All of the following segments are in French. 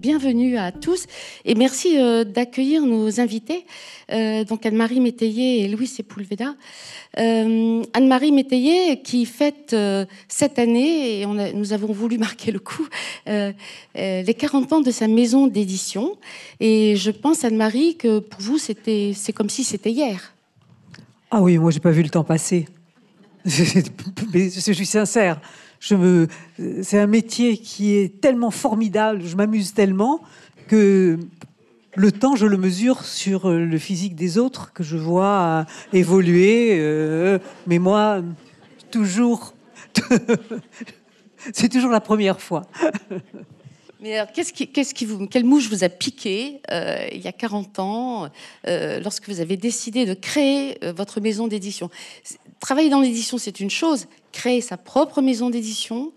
bienvenue à tous et merci euh, d'accueillir nos invités, euh, donc Anne-Marie Métayer et Louis Sepulveda. Euh, Anne-Marie Métayer qui fête cette année, et nous avons voulu marquer le coup, les 40 ans de sa maison d'édition. Et je pense, Anne-Marie, que pour vous, c'était, c'est comme si c'était hier. Ah oui, moi, j'ai pas vu le temps passer. je suis sincère. Je me, c'est un métier qui est tellement formidable, je m'amuse tellement que le temps, je le mesure sur le physique des autres que je vois évoluer. Euh, mais moi, toujours, c'est toujours la première fois. Mais alors, qu'est-ce vous, quelle mouche vous a piqué euh, il y a 40 ans, euh, lorsque vous avez décidé de créer votre maison d'édition? Travailler dans l'édition, c'est une chose créer sa propre maison d'édition.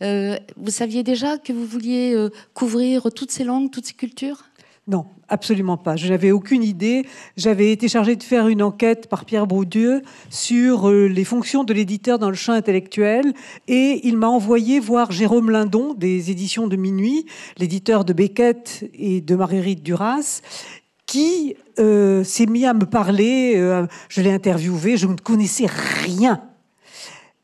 Euh, vous saviez déjà que vous vouliez euh, couvrir toutes ces langues, toutes ces cultures? Non, absolument pas. Je n'avais aucune idée. J'avais été chargée de faire une enquête par Pierre Broudieu sur euh, les fonctions de l'éditeur dans le champ intellectuel et il m'a envoyé voir Jérôme Lindon des éditions de Minuit, l'éditeur de Beckett et de Marguerite Duras qui s'est mis à me parler. je l'ai interviewé, je ne connaissais rien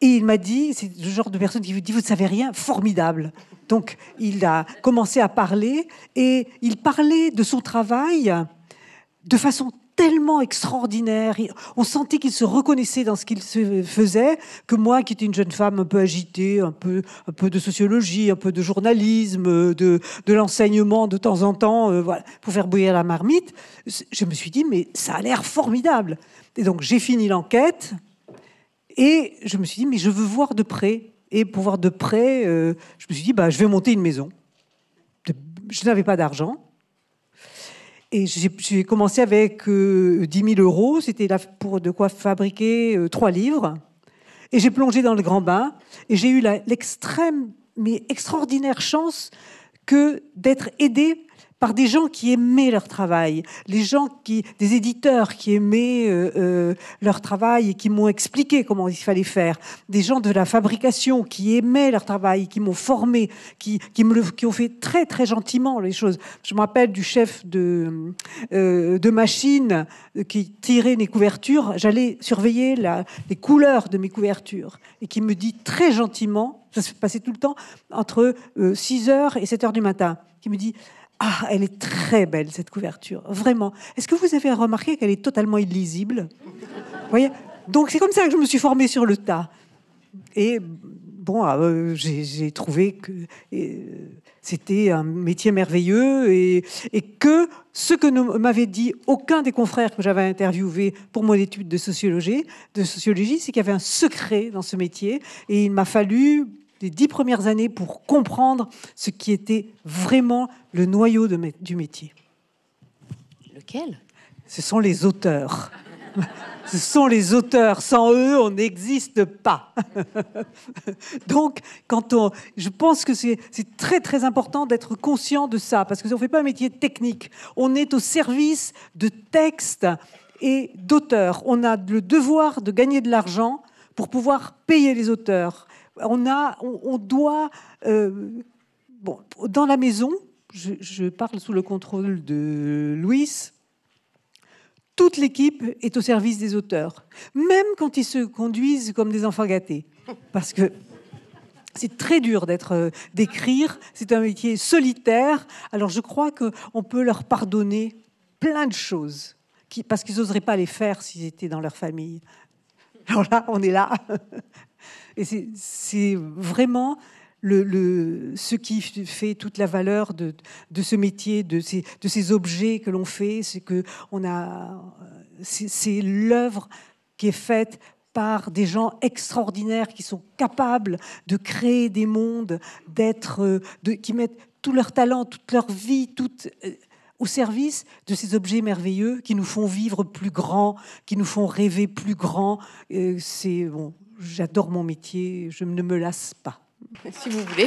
et il m'a dit, c'est le genre de personne qui vous dit, vous ne savez rien, formidable. Donc il a commencé à parler et il parlait de son travail de façon tellement extraordinaire. On sentait qu'il se reconnaissait dans ce qu'il faisait, que moi, qui étais une jeune femme un peu agitée, un peu, un peu de sociologie, un peu de journalisme, de, de l'enseignement de temps en temps, euh, voilà, pour faire bouillir la marmite, je me suis dit, mais ça a l'air formidable. Et donc j'ai fini l'enquête. Et je me suis dit, mais je veux voir de près. Et pour voir de près, euh, je me suis dit, bah, je vais monter une maison. Je n'avais pas d'argent. Et j'ai commencé avec 10 euh, 000 euros. C'était pour de quoi fabriquer euh, trois livres. Et j'ai plongé dans le grand bain. Et j'ai eu l'extrême, mais extraordinaire chance que d'être aidé par des gens qui aimaient leur travail, les gens qui, des éditeurs qui aimaient euh, euh, leur travail et qui m'ont expliqué comment il fallait faire, des gens de la fabrication qui aimaient leur travail, qui m'ont formé, qui, qui me le, qui ont fait très très gentiment les choses. Je me rappelle du chef de euh, de machine qui tirait mes couvertures. J'allais surveiller la, les couleurs de mes couvertures et qui me dit très gentiment, ça se passait tout le temps entre 6h et 7h du matin, qui me dit ah, elle est très belle cette couverture, vraiment. Est-ce que vous avez remarqué qu'elle est totalement illisible? Voyez? Donc c'est comme ça que je me suis formée sur le tas. Et bon, ah, euh, j'ai trouvé que euh, c'était un métier merveilleux et, que ce que ne m'avait dit aucun des confrères que j'avais interviewés pour mon étude de sociologie, de sociologie, c'est qu'il y avait un secret dans ce métier et il m'a fallu les dix premières années pour comprendre ce qui était vraiment le noyau de, du métier. Lequel? Ce sont les auteurs. Ce sont les auteurs. Sans eux, on n'existe pas. Donc, quand on, je pense que c'est très très important d'être conscient de ça, parce que on ne fait pas un métier technique. On est au service de textes et d'auteurs. On a le devoir de gagner de l'argent pour pouvoir payer les auteurs on, a, on, doit, euh, bon, dans la maison, je, parle sous le contrôle de Louis, toute l'équipe est au service des auteurs, même quand ils se conduisent comme des enfants gâtés, parce que c'est très dur d'être euh, d'écrire, c'est un métier solitaire. Alors je crois qu'on peut leur pardonner plein de choses, parce qu'ils n'oseraient pas les faire s'ils étaient dans leur famille. Alors là, on est là. Et c'est vraiment ce qui fait toute la valeur de, ce métier, de ces, objets que l'on fait, c'est que c'est l'œuvre qui est faite par des gens extraordinaires qui sont capables de créer des mondes, qui mettent tout leur talent, toute leur vie, toute euh, au service de ces objets merveilleux qui nous font vivre plus grand, qui nous font rêver plus grand. C'est bon, j'adore mon métier, je ne me lasse pas. Si vous voulez.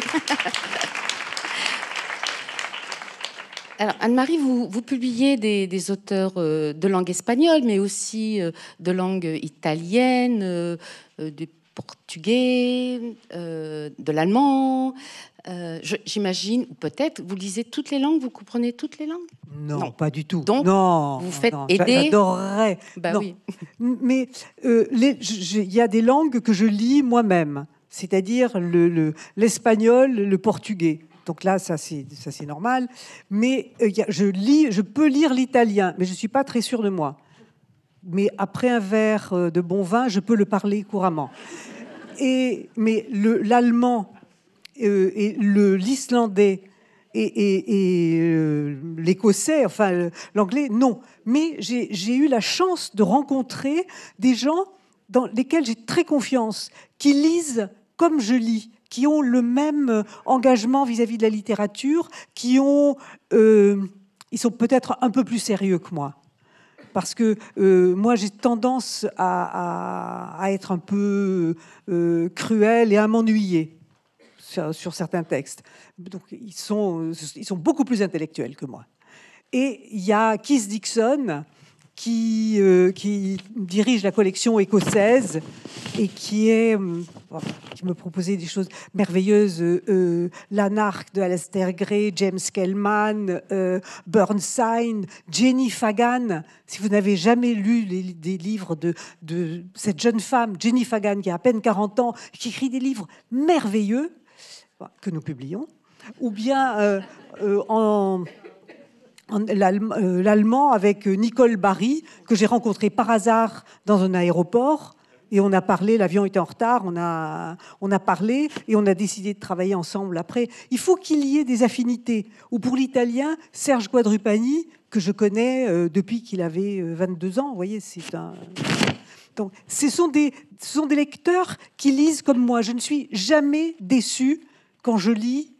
Alors, Anne-Marie, vous, vous, publiez des, auteurs euh, de langue espagnole, mais aussi euh, de langue italienne, du portugais, de l'allemand. Euh, j'imagine, ou peut-être, vous lisez toutes les langues, vous comprenez toutes les langues? Non, pas du tout. Donc, non, vous faites aider. J'adorerais. Bah oui. Mais euh, il y a des langues que je lis moi-même, c'est-à-dire l'espagnol, le, le, portugais. Donc là, ça c'est normal. Mais euh, je lis, je peux lire l'italien, mais je suis pas très sûre de moi. Mais après un verre de bon vin, je peux le parler couramment. Et, mais l'allemand et l'islandais et, euh, l'écossais, enfin l'anglais, non. Mais j'ai eu la chance de rencontrer des gens dans lesquels j'ai très confiance, qui lisent comme je lis, qui ont le même engagement vis-à-vis de la littérature, qui ont, euh, ils sont peut-être un peu plus sérieux que moi. Parce que moi, j'ai tendance à, être un peu cruel et à m'ennuyer sur, certains textes. Donc ils sont, ils sont beaucoup plus intellectuels que moi. Et il y a Keith Dixon qui, euh, qui dirige la collection écossaise et qui, est, euh, me proposait des choses merveilleuses. Euh, de Alastair Gray, James Kellman, euh, Bernstein, Jenny Fagan. Si vous n'avez jamais lu les, des livres de cette jeune femme, Jenny Fagan, qui a à peine 40 ans, qui écrit des livres merveilleux, que nous publions, ou bien euh, euh, en, euh, l'allemand avec Nicole Barry, que j'ai rencontré par hasard dans un aéroport. Et on a parlé, l'avion était en retard, on a, on a parlé et on a décidé de travailler ensemble après. Il faut qu'il y ait des affinités. Ou pour l'italien, Serge Quadrupani, que je connais depuis qu'il avait 22 ans. Vous voyez, c'est un. Donc, ce sont, des, ce sont des lecteurs qui lisent comme moi. Je ne suis jamais déçu quand je lis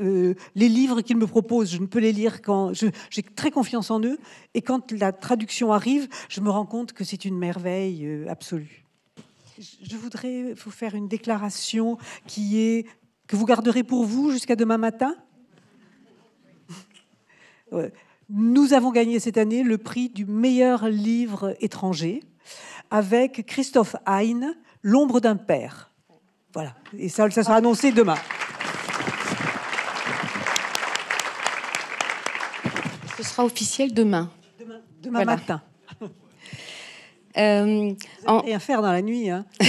euh, les livres qu'ils me proposent, je ne peux les lire quand j'ai très confiance en eux. Et quand la traduction arrive, je me rends compte que c'est une merveille euh, absolue. Je voudrais vous faire une déclaration qui est que vous garderez pour vous jusqu'à demain matin. Nous avons gagné cette année le prix du meilleur livre étranger avec Christophe Hein, L'ombre d'un père. Voilà. Et ça, ça sera annoncé demain. Sera officiel demain. Demain, matin. Euh, en... Rien faire dans la nuit. Hein.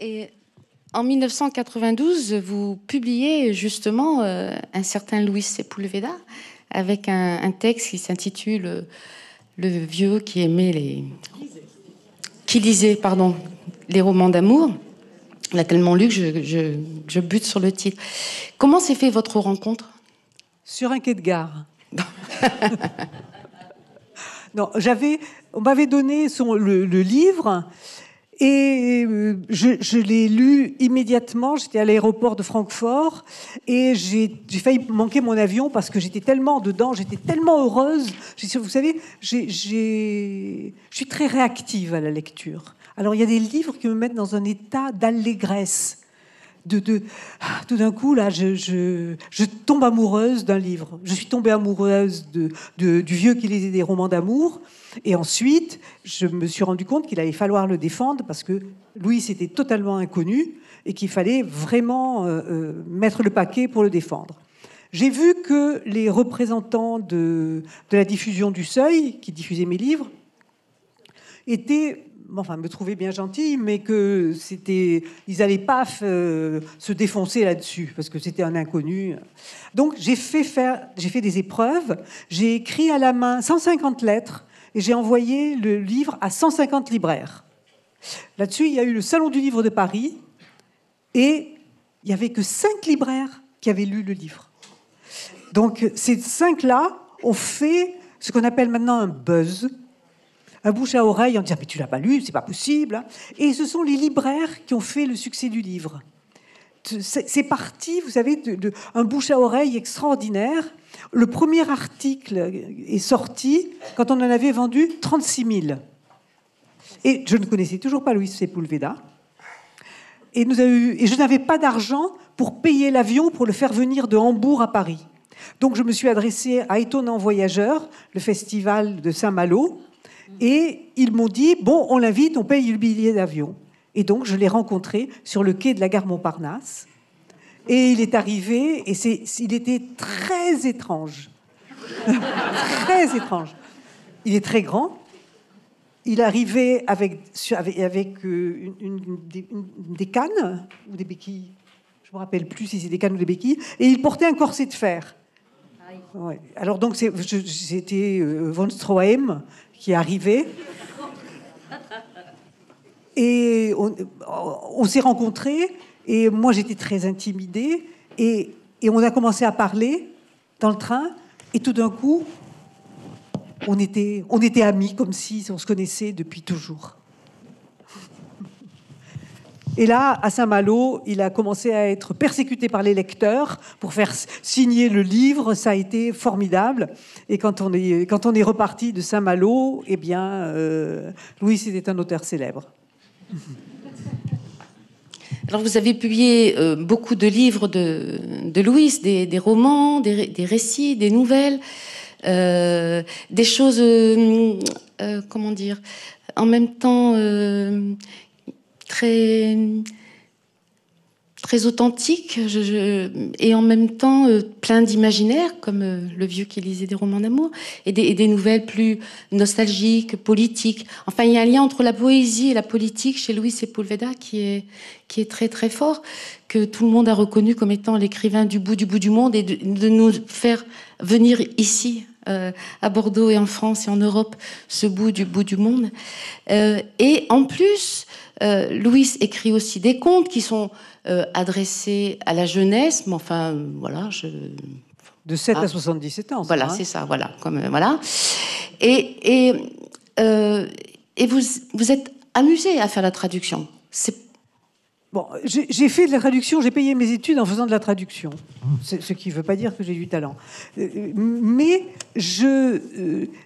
Et en 1992, vous publiez justement euh, un certain Louis Sepulveda avec un, texte qui s'intitule Le vieux qui aimait les. qui lisait, pardon, les romans d'amour. Il a tellement lu que je, je, je bute sur le titre. Comment s'est fait votre rencontre? Sur un quai de gare. non, j'avais, on m'avait donné son, le, livre et euh, je, l'ai lu immédiatement. J'étais à l'aéroport de Francfort et j'ai failli manquer mon avion parce que j'étais tellement dedans, j'étais tellement heureuse. Vous savez, je suis très réactive à la lecture. Alors il y a des livres qui me mettent dans un état d'allégresse de, ah, tout d'un coup, là, je, tombe amoureuse d'un livre. Je suis tombée amoureuse du vieux qui lisait des romans d'amour. Et ensuite, je me suis rendu compte qu'il allait falloir le défendre parce que Louis était totalement inconnu et qu'il fallait vraiment euh, euh, mettre le paquet pour le défendre. J'ai vu que les représentants de, de la diffusion du Seuil, qui diffusaient mes livres, étaient enfin, me trouvaient bien gentil, mais que c'était, ils n'allaient pas euh, se défoncer là-dessus parce que c'était un inconnu. Donc j'ai fait faire, j'ai fait des épreuves, j'ai écrit à la main 150 lettres et j'ai envoyé le livre à 150 libraires. Là-dessus, il y a eu le Salon du Livre de Paris et il n'y avait que cinq libraires qui avaient lu le livre. Donc ces cinq-là ont fait ce qu'on appelle maintenant un buzz un bouche à oreille en disant mais tu l'as pas lu, c'est pas possible. Hein. Et ce sont les libraires qui ont fait le succès du livre. C'est parti, vous savez, de, un bouche à oreille extraordinaire. Le premier article est sorti quand on en avait vendu 36 000. Et je ne connaissais toujours pas Louis Sepulveda. Et, et je n'avais pas d'argent pour payer l'avion pour le faire venir de Hambourg à Paris. Donc je me suis adressée à Étonnant Voyageur, le festival de Saint-Malo, et ils m'ont dit, bon, on l'invite, on paye le billet d'avion. Et donc, je l'ai rencontré sur le quai de la gare Montparnasse. Et il est arrivé, et c'est, il était très étrange. très étrange. Il est très grand. Il arrivait avec, avec, euh, une, des, cannes ou des béquilles. Je ne me rappelle plus si c'est des cannes ou des béquilles. Et il portait un corset de fer. Alors donc c'était euh, von Stroheim qui arrivait. Et on, s'est rencontrés, et moi j'étais très intimidée, et, et, on a commencé à parler dans le train, et tout d'un coup, on était, on était amis comme si on se connaissait depuis toujours. Et là, à Saint-Malo, il a commencé à être persécuté par les lecteurs pour faire signer le livre. Ça a été formidable. Et quand on est, quand on est reparti de Saint-Malo, eh bien, euh, Louis était un auteur célèbre. Alors, vous avez publié euh, beaucoup de livres de, Louis, des, romans, des, récits, des nouvelles, euh, des choses, comment dire, en même temps très authentique et en même temps euh, plein d'imaginaire, comme euh, le vieux qui lisait des romans d'amour, et des, nouvelles plus nostalgiques, politiques. Enfin, il y a un lien entre la poésie et la politique chez Louis Sepulveda qui est, qui est très très fort, que tout le monde a reconnu comme étant l'écrivain du bout du bout du monde et de, nous faire venir ici. Euh, à Bordeaux et en France et en Europe, ce bout du bout du monde. et en plus, euh, Louis écrit aussi des contes qui sont euh, adressés à la jeunesse, mais enfin, voilà, je... De 7 à 77 ah. ans. Voilà, hein. c'est ça, voilà. Comme, euh, voilà. Et, et, et vous, vous êtes amusé à faire la traduction. C'est Bon, j'ai fait de la traduction, j'ai payé mes études en faisant de la traduction, ce qui ne veut pas dire que j'ai du talent. Mais je,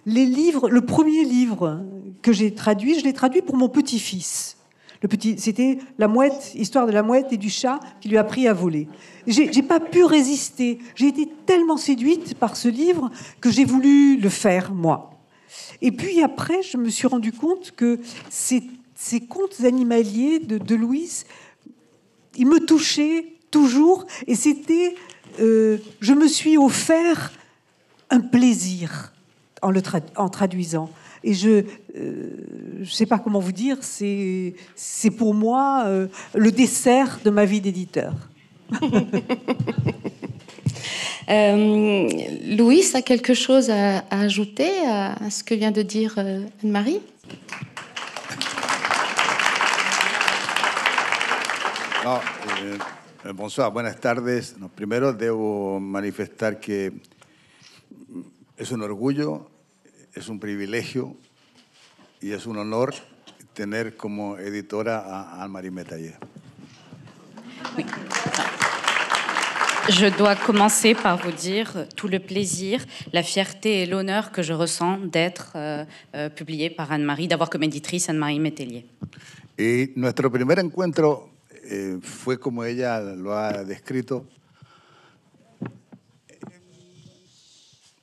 les livres, le premier livre que j'ai traduit, je l'ai traduit pour mon petit-fils. Le petit, c'était la mouette, histoire de la mouette et du chat qui lui a pris à voler. J'ai pas pu résister. J'ai été tellement séduite par ce livre que j'ai voulu le faire moi. Et puis après, je me suis rendu compte que ces, ces contes animaliers de, de Louise, ils me touchaient toujours, et c'était, euh, je me suis offert un plaisir en le en traduisant. Et je ne euh, sais pas comment vous dire, c'est pour moi euh, le dessert de ma vie d'éditeur. euh, Louis a quelque chose à, ajouter à, ce que vient de dire euh, Anne-Marie? Bonsoir, buenas tardes. primero debo manifestar que es un orgullo es un privilegio y es un honor tener como editora a Anne-Marie Métayer. Je dois commencer par vous dire tout le plaisir, la fierté et l'honneur que je ressens d'être euh, euh, publié par Anne-Marie, d'avoir comme éditrice Anne-Marie Métellier. Et nuestro primer encuentro eh, fue como ella lo ha descrito,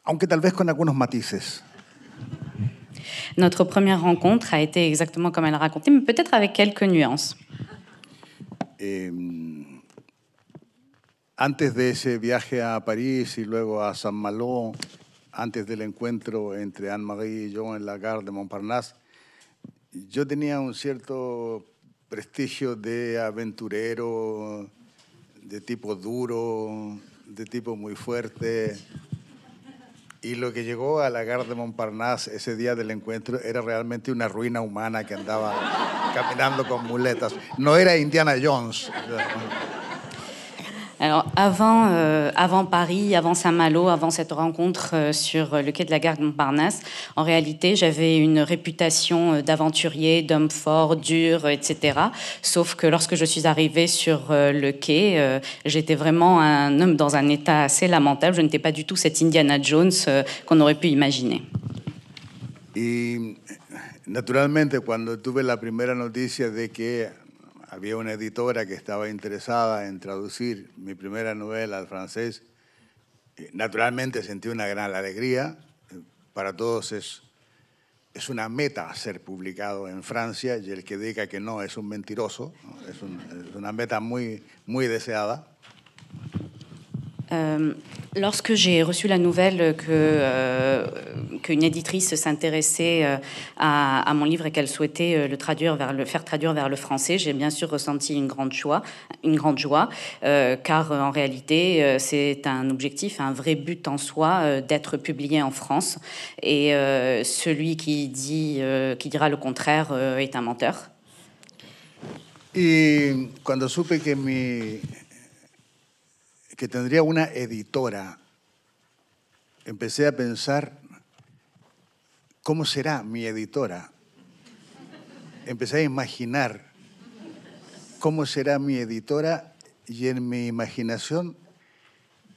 aunque tal vez con algunos matices. Notre première rencontre a été exactement comme elle a raconté, mais peut-être avec quelques nuances. Eh, antes de ese viaje a París y luego a San Malo, antes del encuentro entre Anne-Marie y yo en la gare de Montparnasse, yo tenía un cierto prestigio de aventurero, de tipo duro, de tipo muy fuerte. Y lo que llegó a la gare de Montparnasse ese día del encuentro era realmente una ruina humana que andaba caminando con muletas. No era Indiana Jones. Alors avant, euh, avant Paris, avant Saint-Malo, avant cette rencontre euh, sur le quai de la gare de Montparnasse, en réalité, j'avais une réputation euh, d'aventurier, d'homme fort, dur, etc. Sauf que lorsque je suis arrivée sur le quai, j'étais vraiment un homme dans un état assez lamentable. Je n'étais pas du tout cette Indiana Jones qu'on aurait pu imaginer. Et naturalmente, cuando tuve la primera noticia de que había una editora que estaba interesada en traducir mi primera novela al francés. Naturalmente sentí una gran alegría. Para todos es, es una meta ser publicado en Francia y el que diga que no es un mentiroso, es, un- es una meta muy, muy deseada. Euh, lorsque j'ai reçu la nouvelle que euh, qu'une éditrice s'intéressait euh, à, mon livre et qu'elle souhaitait le traduire vers le faire traduire vers le français, j'ai bien sûr ressenti une grande joie, une grande joie, car en réalité c'est un objectif, un vrai but en soi d'être publié en France. Et celui qui dit qui dira le contraire est un menteur. Y cuando supe que, mi, que tendría una editora, empecé a pensar, ¿cómo será mi editora? Empecé a imaginar cómo será mi editora y en mi imaginación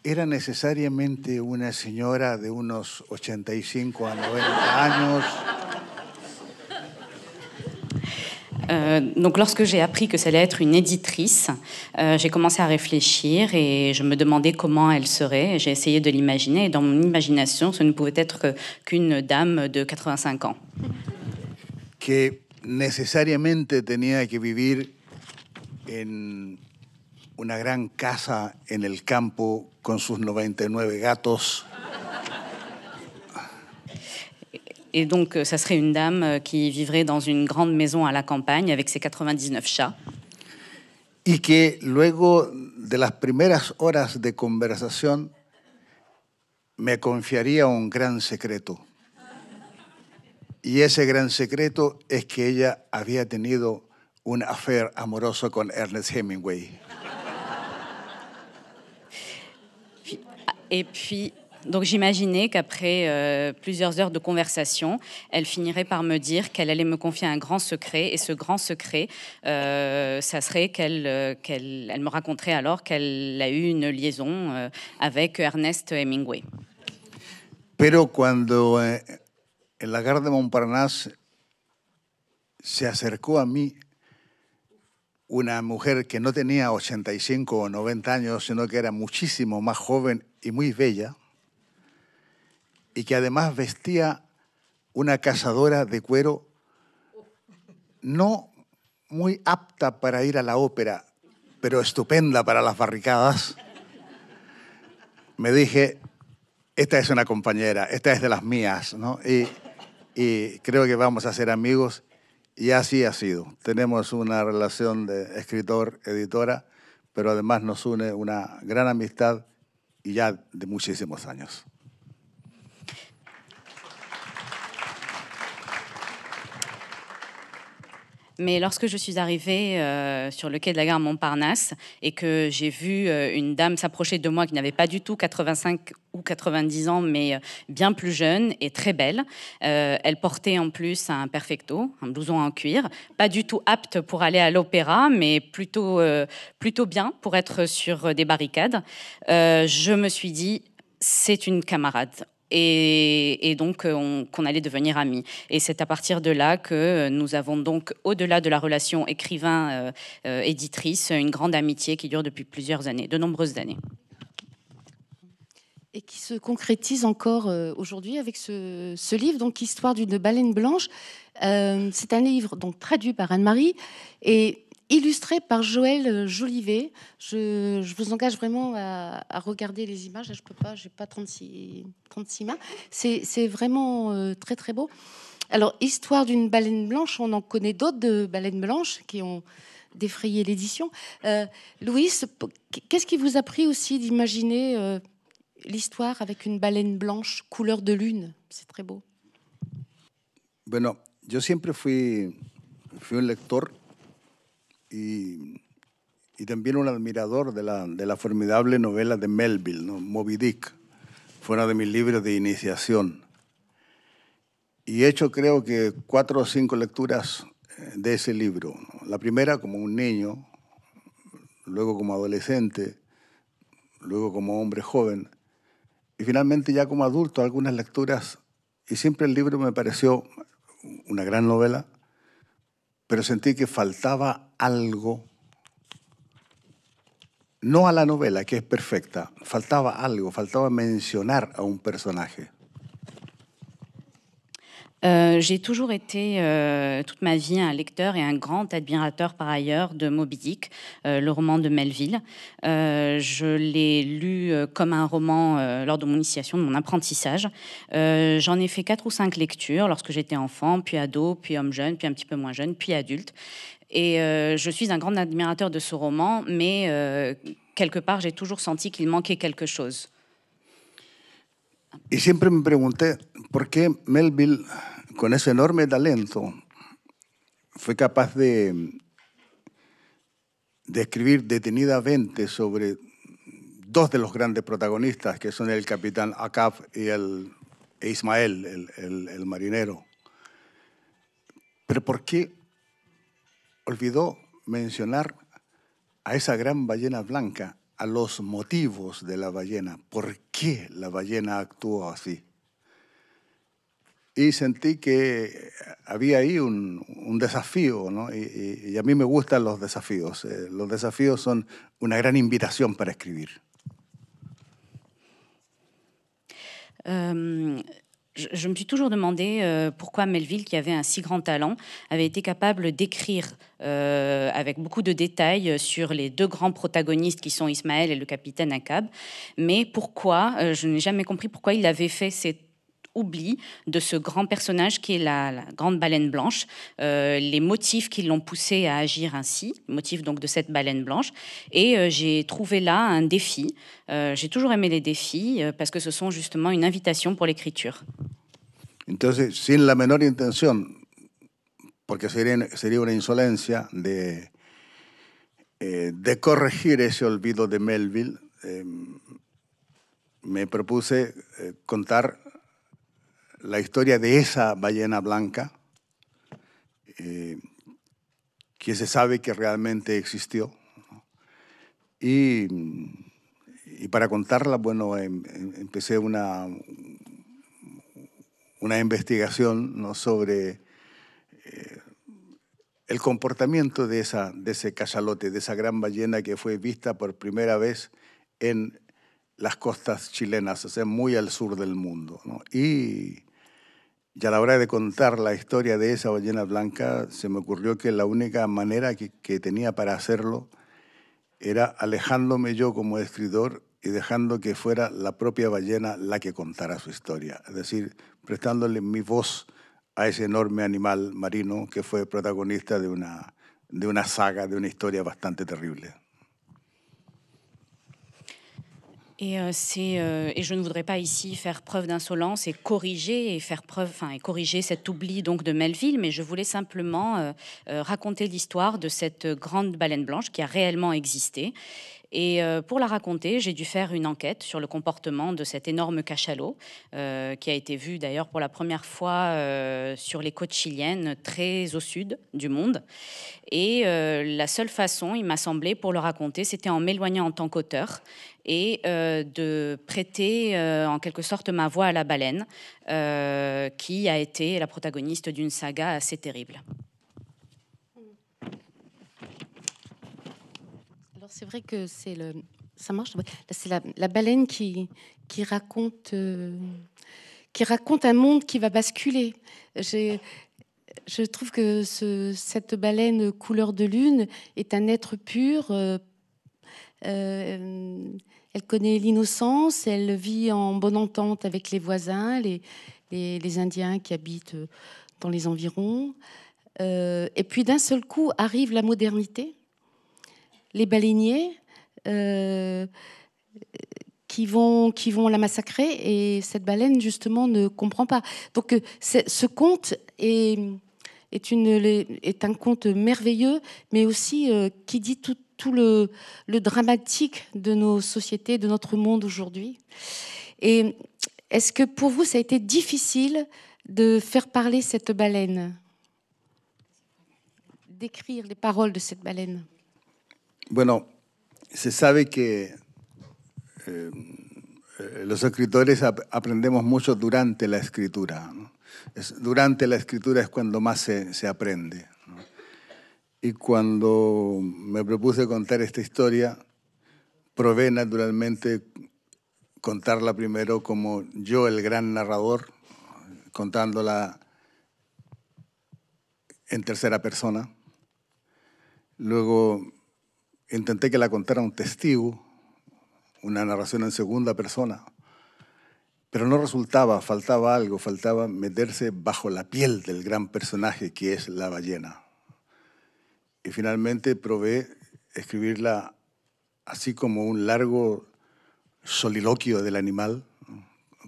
era necesariamente una señora de unos 85 a 90 años. Euh, donc, lorsque j'ai appris que ça allait être une éditrice, euh, j'ai commencé à réfléchir et je me demandais comment elle serait. J'ai essayé de l'imaginer et dans mon imagination, ce ne pouvait être qu'une dame de 85 ans. que necesariamente tenía que vivir en una gran casa en el campo con sus 99 gatos, Et donc, euh, ça serait une dame euh, qui vivrait dans une grande maison à la campagne avec ses 99 chats. y que luego de las primeras horas de conversación me confiaría un gran secreto. Y ese gran secreto es que ella había tenido un affair amoroso con Ernest Hemingway. Et puis, donc j'imaginais qu'après euh, plusieurs heures de conversation, elle finirait par me dire qu'elle allait me confier un grand secret. Et ce grand secret, euh, ça serait qu'elle euh, qu'elle elle me raconterait alors qu'elle a eu une liaison euh, avec Ernest Hemingway. Pero cuando eh, en la gare de Montparnasse se acercó a mí una mujer que no tenía 85 o 90 años, sino que era muchísimo más joven y muy bella, y que además vestía una cazadora de cuero no muy apta para ir a la ópera, pero estupenda para las barricadas, me dije, esta es una compañera, esta es de las mías, ¿no? Y, y creo que vamos a ser amigos y así ha sido. Tenemos una relación de escritor-editora, pero además nos une una gran amistad y ya de muchísimos años. Mais lorsque je suis arrivée euh, sur le quai de la gare Montparnasse et que j'ai vu euh, une dame s'approcher de moi qui n'avait pas du tout 85 ou 90 ans, mais euh, bien plus jeune et très belle, elle portait en plus un perfecto, un blouson en cuir, pas du tout apte pour aller à l'opéra, mais plutôt, plutôt bien pour être sur des barricades. Je me suis dit, c'est une camarade. Et, donc euh, on- qu'on allait devenir amis. Et c'est à partir de là que euh, nous avons donc, au-delà de la relation écrivain-éditrice, une grande amitié qui dure depuis plusieurs années, de nombreuses années. et qui se concrétise encore euh, aujourd'hui avec ce, livre, donc Histoire d'une baleine blanche. Euh, c'est un livre donc traduit par Anne-Marie et illustré par Joël euh, Jolivet. Je, vous engage vraiment à, regarder les images. Je peux pas, pas 36, 36 mains. C'est vraiment euh, très très beau. Alors, Histoire d'une baleine blanche, on en connaît d'autres de baleines blanches qui ont défrayé l'édition. Euh, Louis, qu'est-ce qui vous a pris aussi d'imaginer l'histoire avec une baleine blanche couleur de lune? C'est très beau. Bueno, yo siempre fui, fui un lector y, también un admirador de la, de la formidable novela de Melville, ¿no? Moby Dick. Fue uno de mis libros de iniciación. Y he hecho creo que cuatro o cinco lecturas eh, de ese libro. La primera como un niño, luego como adolescente, luego como hombre joven y finalmente ya como adulto algunas lecturas y siempre el libro me pareció una gran novela, pero sentí que faltaba algo, no a la novela, que es perfecta, faltaba algo, faltaba mencionar a un personaje. Euh, j'ai toujours été euh, toute ma vie un lecteur et un grand admirateur par ailleurs de Moby Dick, euh, le roman de Melville. je l'ai lu comme un roman lors de mon initiation, de mon apprentissage. J'en ai fait quatre ou cinq lectures lorsque j'étais enfant, puis ado, puis homme jeune, puis un petit peu moins jeune, puis adulte. Et je suis un grand admirateur de ce roman, mais quelque part j'ai toujours senti qu'il manquait quelque chose. Y siempre me pregunté por qué Melville, con ese enorme talento, fue capaz de, de escribir detenidamente sobre dos de los grandes protagonistas, que son el capitán Akab y el e Ismael, el, el, el marinero. Pero ¿por qué olvidó mencionar a esa gran ballena blanca a los motivos de la ballena, por qué la ballena actuó así. Y sentí que había ahí un, desafío, ¿no? y, a mí me gustan los desafíos. Eh, los desafíos son una gran invitación para escribir. Um, je, me suis toujours demandé euh, pourquoi Melville, qui avait un si grand talent, avait été capable d'écrire euh, avec beaucoup de détails sur les deux grands protagonistes qui sont Ismaël et le capitaine Akab. Mais pourquoi, euh, je n'ai jamais compris pourquoi il avait fait cet oubli de ce grand personnage qui est la, grande baleine blanche, les motifs qui l'ont poussé à agir ainsi, motifs donc de cette baleine blanche. Et j'ai trouvé là un défi. j'ai toujours aimé les défis parce que ce sont justement une invitation pour l'écriture. Entonces, sin la menor intención, porque sería, sería una insolencia de, eh, de corregir de Melville, eh, me propuse eh, contar la historia de esa ballena blanca, eh, que se sabe que realmente existió. Y, y para contarla, bueno, em, em, empecé una, una investigación ¿no? sobre eh, el comportamiento de, esa, de ese cachalote, de esa gran ballena que fue vista por primera vez en las costas chilenas, o sea, muy al sur del mundo. Y, y, a la hora de contar la historia de esa ballena blanca, se me ocurrió que la única manera que, tenía para hacerlo era alejándome yo como escritor y dejando que fuera la propia ballena la que contara su historia. Es decir, prestándole mi voz a ese enorme animal marino que fue protagonista de una, de una saga, de una historia bastante terrible. Et, euh, euh, et je ne voudrais pas ici faire preuve d'insolence et corriger et faire preuve, enfin, et corriger cet oubli donc de Melville, mais je voulais simplement euh, euh raconter l'histoire de cette grande baleine blanche qui a réellement existé et euh, pour la raconter, j'ai dû faire une enquête sur le comportement de cet énorme cachalot, euh, qui a été vu d'ailleurs pour la première fois euh, sur les côtes chiliennes, très au sud du monde. Et la seule façon, il m'a semblé, pour le raconter, c'était en m'éloignant en tant qu'auteur et de prêter en quelque sorte ma voix à la baleine, qui a été la protagoniste d'une saga assez terrible. C'est vrai que c'est ça marche. C'est la, baleine qui, qui raconte, euh, qui raconte un monde qui va basculer. Je trouve que ce, cette baleine couleur de lune est un être pur. Euh, euh, elle connaît l'innocence, elle vit en bonne entente avec les voisins, les, Indiens qui habitent dans les environs. et puis d'un seul coup arrive la modernité les baleiniers euh, qui, vont, qui vont la massacrer et cette baleine justement ne comprend pas. Donc euh, ce conte est, est, un conte merveilleux, mais aussi euh, qui dit tout, tout le, le, dramatique de nos sociétés, de notre monde aujourd'hui. Et est-ce que pour vous, ça a été difficile de faire parler cette baleine? D'écrire les paroles de cette baleine? Bueno, se sabe que eh, los escritores aprendemos mucho durante la escritura. durante la escritura es cuando más se, aprende. Y cuando me propuse contar esta historia, probé naturalmente contarla primero como yo, el gran narrador, contándola en tercera persona. Luego intenté que la contara un testigo, una narración en segunda persona, pero no resultaba, faltaba algo, faltaba meterse bajo la piel del gran personaje que es la ballena. Y finalmente probé escribirla así como un largo soliloquio del animal,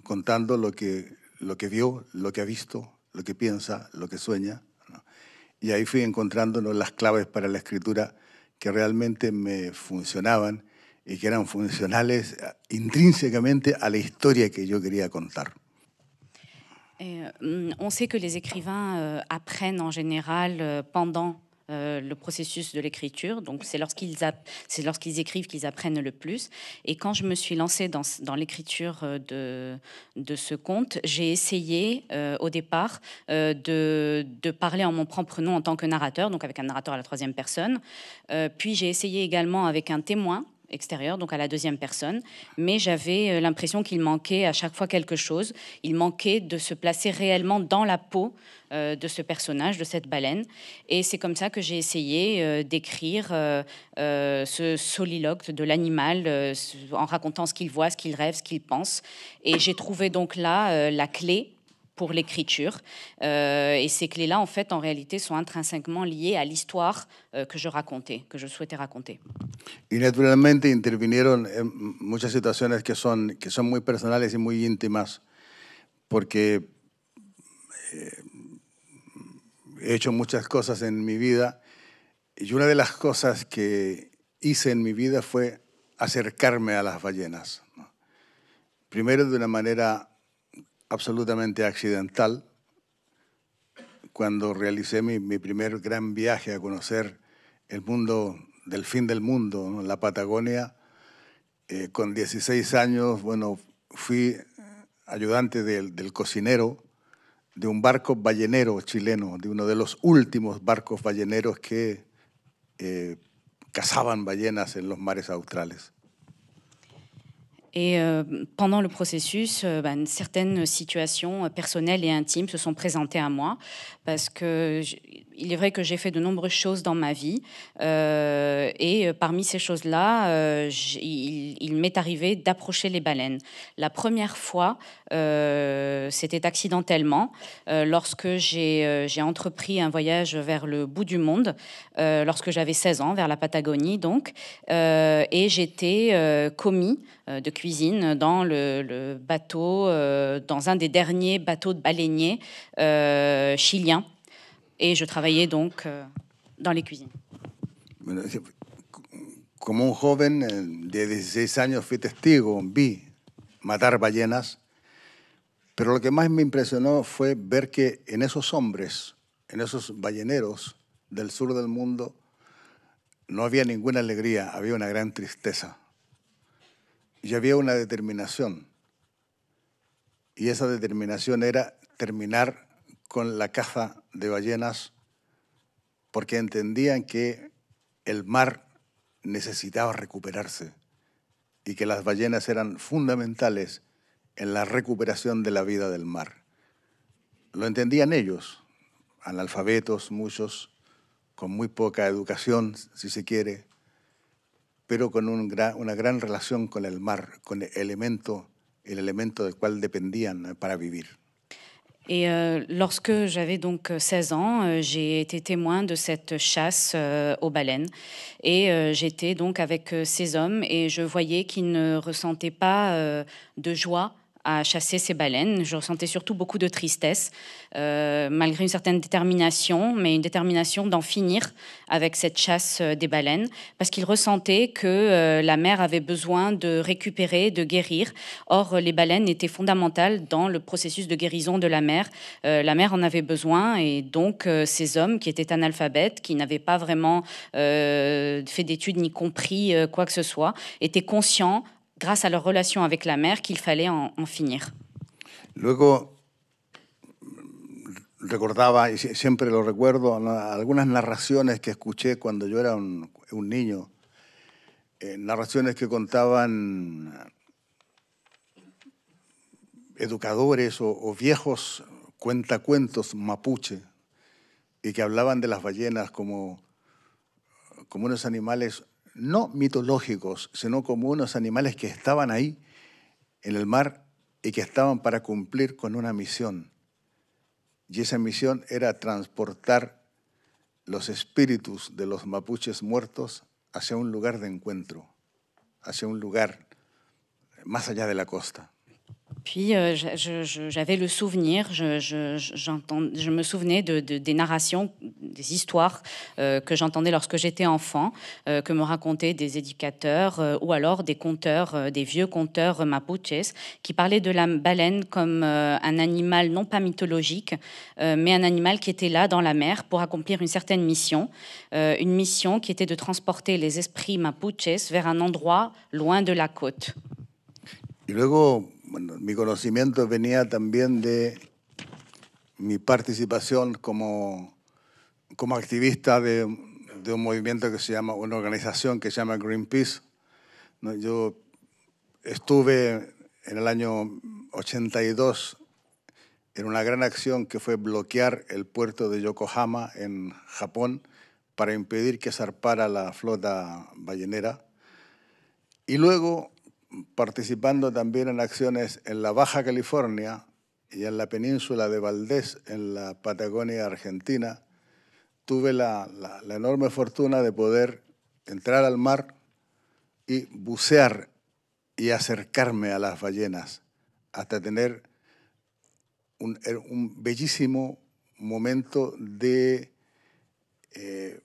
contando lo que, lo que vio, lo que ha visto, lo que piensa, lo que sueña. Y ahí fui encontrándonos las claves para la escritura que realmente me funcionaban y que eran funcionales intrínsecamente a la historia que yo quería contar. Eh, mm, on sait que les écrivains euh, apprennent en général euh, pendant Euh, le processus de l'écriture. Donc c'est lorsqu'ils c'est lorsqu'ils écrivent qu'ils apprennent le plus. Et quand je me suis lancée dans, dans l'écriture euh, de, de ce conte, j'ai essayé euh, au départ de, de, parler en mon propre nom en tant que narrateur, donc avec un narrateur à la troisième personne. puis j'ai essayé également avec un témoin extérieur, donc à la deuxième personne, mais j'avais l'impression qu'il manquait à chaque fois quelque chose. Il manquait de se placer réellement dans la peau euh, de ce personnage, de cette baleine. Et c'est comme ça que j'ai essayé euh, d'écrire euh, ce soliloque de l'animal en racontant ce qu'il voit, ce qu'il rêve, ce qu'il pense. Et j'ai trouvé donc là la clé pour l'écriture. et ces clés-là, en fait, en réalité, sont intrinsèquement liées à l'histoire que je racontais, que je souhaitais raconter. Y naturalmente intervinieron en muchas situaciones que son, que son muy personales y muy íntimas, porque eh, he hecho muchas cosas en mi vida y una de las cosas que hice en mi vida fue acercarme a las ballenas. Primero de una manera absolutamente accidental, cuando realicé mi, primer gran viaje a conocer el mundo del fin del mundo, la Patagonia, eh, con 16 años, bueno, fui ayudante del, del cocinero de un barco ballenero chileno, de uno de los últimos barcos balleneros que eh, cazaban ballenas en los mares australes. Et euh, pendant le processus, euh, ben, certaines situations personnelles et intimes se sont présentées à moi parce que il est vrai que j'ai fait de nombreuses choses dans ma vie euh, et euh, parmi ces choses-là, euh, il, m'est arrivé d'approcher les baleines. La première fois, c'était accidentellement lorsque j'ai entrepris un voyage vers le bout du monde, lorsque j'avais 16 ans, vers la Patagonie donc, et j'étais commis de cuisine dans le, bateau, dans un des derniers bateaux de baleiniers chiliens et je travaillais donc euh, dans les cuisines. Como un joven eh, de 16 años fui testigo, vi matar ballenas, pero lo que más me impresionó fue ver que en esos hombres, en esos balleneros del sur del mundo, no había ninguna alegría, había una gran tristeza. Y había una determinación. Y esa determinación era terminar con la caza de ballenas porque entendían que el mar necesitaba recuperarse y que las ballenas eran fundamentales en la recuperación de la vida del mar. Lo entendían ellos, analfabetos muchos, con muy poca educación, si se quiere, pero con una gran relación con el mar, con el elemento, el elemento del cual dependían para vivir. Et euh, lorsque j'avais donc 16 ans, euh, j'ai été témoin de cette chasse euh, aux baleines. Et j'étais donc avec ces hommes et je voyais qu'ils ne ressentaient pas de joie à chasser ces baleines. Je ressentais surtout beaucoup de tristesse, euh, malgré une certaine détermination, mais une détermination d'en finir avec cette chasse euh, des baleines, parce qu'ils ressentaient que euh, la mer avait besoin de récupérer, de guérir. Or, les baleines étaient fondamentales dans le processus de guérison de la mer. la mer en avait besoin, et donc ces hommes qui étaient analphabètes, qui n'avaient pas vraiment fait d'études ni compris quoi que ce soit, étaient conscients grâce à leur relation avec la mère, qu'il fallait en, en finir. Luego, recordaba, y siempre lo recuerdo, algunas narraciones que escuché cuando yo era un, un niño, eh, narraciones que contaban educadores o, o viejos cuentacuentos mapuche, y que hablaban de las ballenas como, como unos animales no mitológicos, sino como unos animales que estaban ahí en el mar y que estaban para cumplir con una misión. Y esa misión era transportar los espíritus de los mapuches muertos hacia un lugar de encuentro, hacia un lugar más allá de la costa. Puis euh, j'avais le souvenir, je, me souvenais de, des narrations, des histoires euh, que j'entendais lorsque j'étais enfant, euh, que me racontaient des éducateurs ou alors des conteurs, des vieux conteurs mapuches, qui parlaient de la baleine comme un animal non pas mythologique, mais un animal qui était là dans la mer pour accomplir une certaine mission, une mission qui était de transporter les esprits mapuches vers un endroit loin de la côte. Et bueno, mi conocimiento venía también de mi participación como, como activista de, de, un movimiento que se llama, una organización que se llama Greenpeace. Yo estuve en el año 82 en una gran acción que fue bloquear el puerto de Yokohama en Japón para impedir que zarpara la flota ballenera. Y luego participando también en acciones en la Baja California y en la península de Valdés, en la Patagonia Argentina, tuve la, enorme fortuna de poder entrar al mar y bucear y acercarme a las ballenas hasta tener un, bellísimo momento de eh,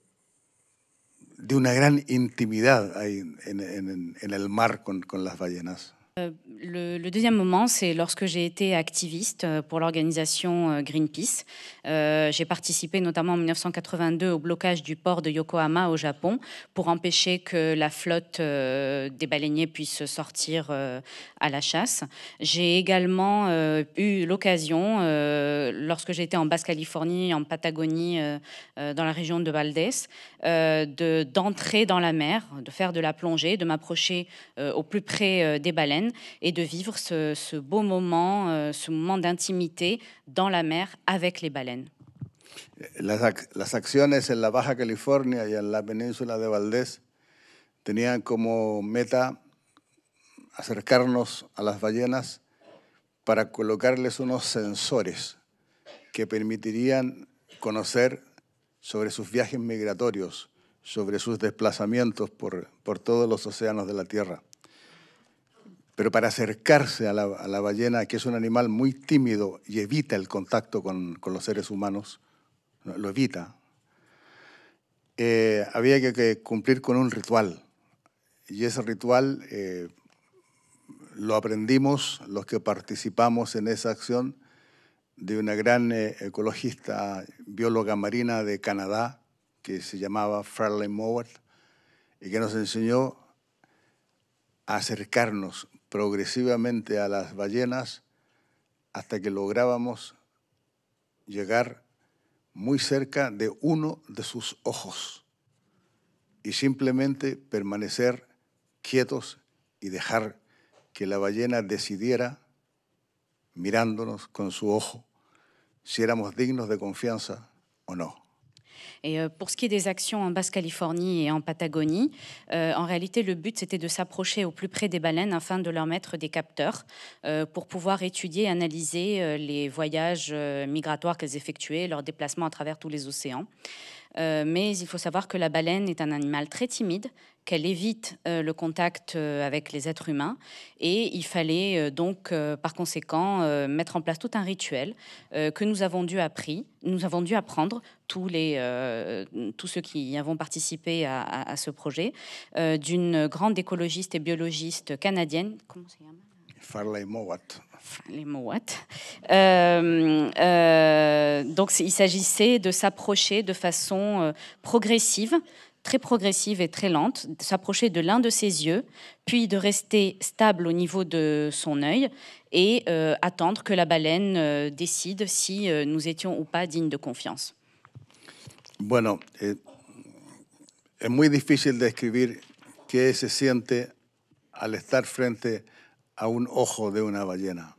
de una gran intimidad ahí en, el mar con las ballenas. Euh, le, deuxième moment, c'est lorsque j'ai été activiste euh, pour l'organisation euh, Greenpeace. j'ai participé notamment en 1982 au blocage du port de Yokohama au Japon pour empêcher que la flotte des baleiniers puisse sortir à la chasse. J'ai également eu l'occasion, lorsque j'étais en Basse-Californie, en Patagonie, dans la région de Valdez, d'entrer dans la mer, de faire de la plongée, de m'approcher au plus près des baleines et de vivre ce, beau moment, euh, ce moment d'intimité dans la mer avec les baleines. Las, las, acciones en la Baja California y en la península de Valdés tenían como meta acercarnos a las ballenas para colocarles unos sensores que permitirían conocer sobre sus viajes migratorios, sobre sus desplazamientos por todos los océanos de la Tierra. Pero para acercarse a la, ballena, que es un animal muy tímido y evita el contacto con, los seres humanos, lo evita, eh, había que, cumplir con un ritual. Y ese ritual eh, lo aprendimos los que participamos en esa acción de una gran eh, ecologista, bióloga marina de Canadá, que se llamaba Farley Mowat, y que nos enseñó a acercarnos progresivamente a las ballenas hasta que lográbamos llegar muy cerca de uno de sus ojos y simplemente permanecer quietos y dejar que la ballena decidiera, mirándonos con su ojo, si éramos dignos de confianza o no. Et euh, pour ce qui est des actions en Basse-Californie et en Patagonie, euh, en réalité, le but, c'était de s'approcher au plus près des baleines afin de leur mettre des capteurs euh, pour pouvoir étudier analyser les voyages migratoires qu'elles effectuaient, leurs déplacements à travers tous les océans. mais il faut savoir que la baleine est un animal très timide, qu'elle évite le contact avec les êtres humains, et il fallait donc, par conséquent, mettre en place tout un rituel que nous avons dû appris, nous avons dû apprendre tous, les, euh, tous ceux qui avons participé à, ce projet, euh, d'une grande écologiste et biologiste canadienne. Comment ça Farley Mowat. Mowat. Euh, donc, il s'agissait de s'approcher de façon progressive très progressive et très lente, s'approcher de l'un de ses yeux, puis de rester stable au niveau de son œil et attendre que la baleine décide si nous étions ou pas dignes de confiance. Bueno, eh, es muy difícil describir qué se siente al estar frente a un ojo de una ballena.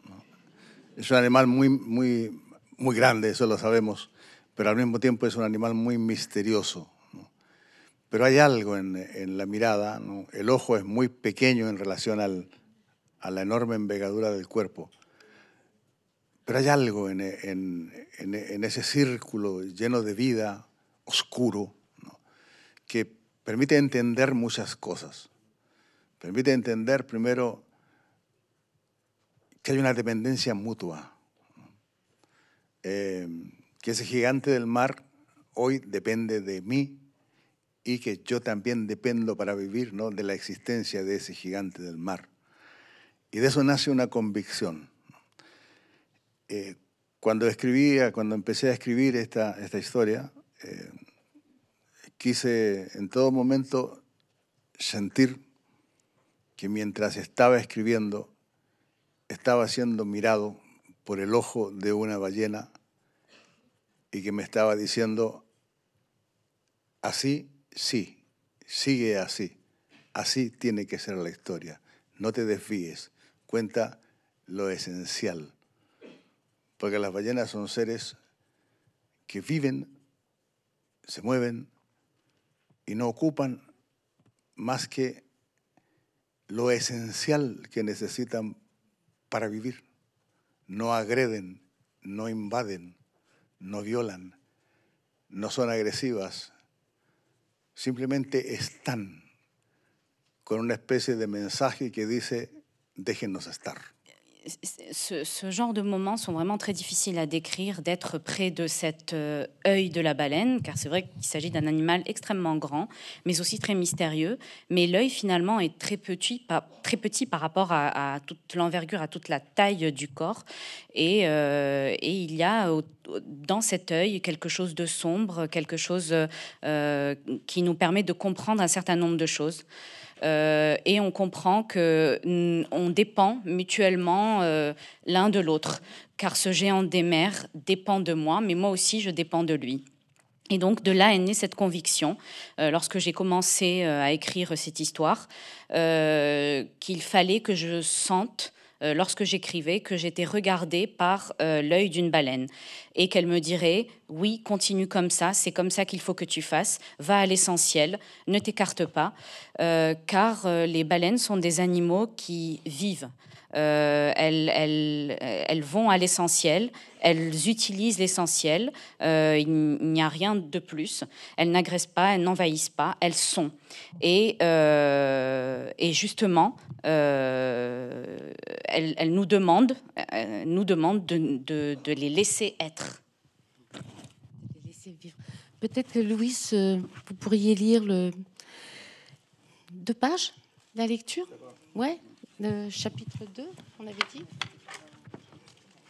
Es un animal muy, muy, muy grande, eso lo sabemos, pero al mismo tiempo es un animal muy misterioso. Pero hay algo en, la mirada, el ojo es muy pequeño en relación a la enorme envergadura del cuerpo, pero hay algo en, ese círculo lleno de vida, oscuro, que permite entender muchas cosas. Permite entender primero que hay una dependencia mutua, eh, que ese gigante del mar hoy depende de mí y que yo también dependo para vivir ¿no? de la existencia de ese gigante del mar. Y de eso nace una convicción. Eh, cuando escribía, cuando empecé a escribir esta, esta historia, eh, quise en todo momento sentir que mientras estaba escribiendo, estaba siendo mirado por el ojo de una ballena y que me estaba diciendo, así sí, sigue así, así tiene que ser la historia, no te desvíes, cuenta lo esencial, porque las ballenas son seres que viven, se mueven y no ocupan más que lo esencial que necesitan para vivir. No agreden, no invaden, no violan, no son agresivas, simplemente están con una especie de mensaje que dice, déjenos estar. Ce, genre de moments sont vraiment très difficiles à décrire, d'être près de cet euh, œil de la baleine, car c'est vrai qu'il s'agit d'un animal extrêmement grand, mais aussi très mystérieux. Mais l'œil finalement est très petit, très petit par rapport à, toute l'envergure, à toute la taille du corps. Et, euh, il y a dans cet œil quelque chose de sombre, quelque chose euh, qui nous permet de comprendre un certain nombre de choses. Euh, et on comprend que on dépend mutuellement euh, l'un de l'autre, car ce géant des mers dépend de moi, mais moi aussi je dépends de lui. Et donc de là est née cette conviction, euh, lorsque j'ai commencé à écrire cette histoire, qu'il fallait que je sente euh, lorsque j'écrivais que j'étais regardée par euh, l'œil d'une baleine et qu'elle me dirait oui, continue comme ça, c'est comme ça qu'il faut que tu fasses, va à l'essentiel, ne t'écarte pas, euh, car les baleines sont des animaux qui vivent. Euh, elles, elles, elles, vont à l'essentiel, elles utilisent l'essentiel, euh, il n'y a rien de plus, elles n'agressent pas, elles n'envahissent pas, elles sont. Et, euh, et justement, elles, elles, nous demandent, nous demandent de, de, de, les laisser être. Peut-être que Louis, vous pourriez lire le deux pages, la lecture? Ouais le chapitre 2, on avait dit.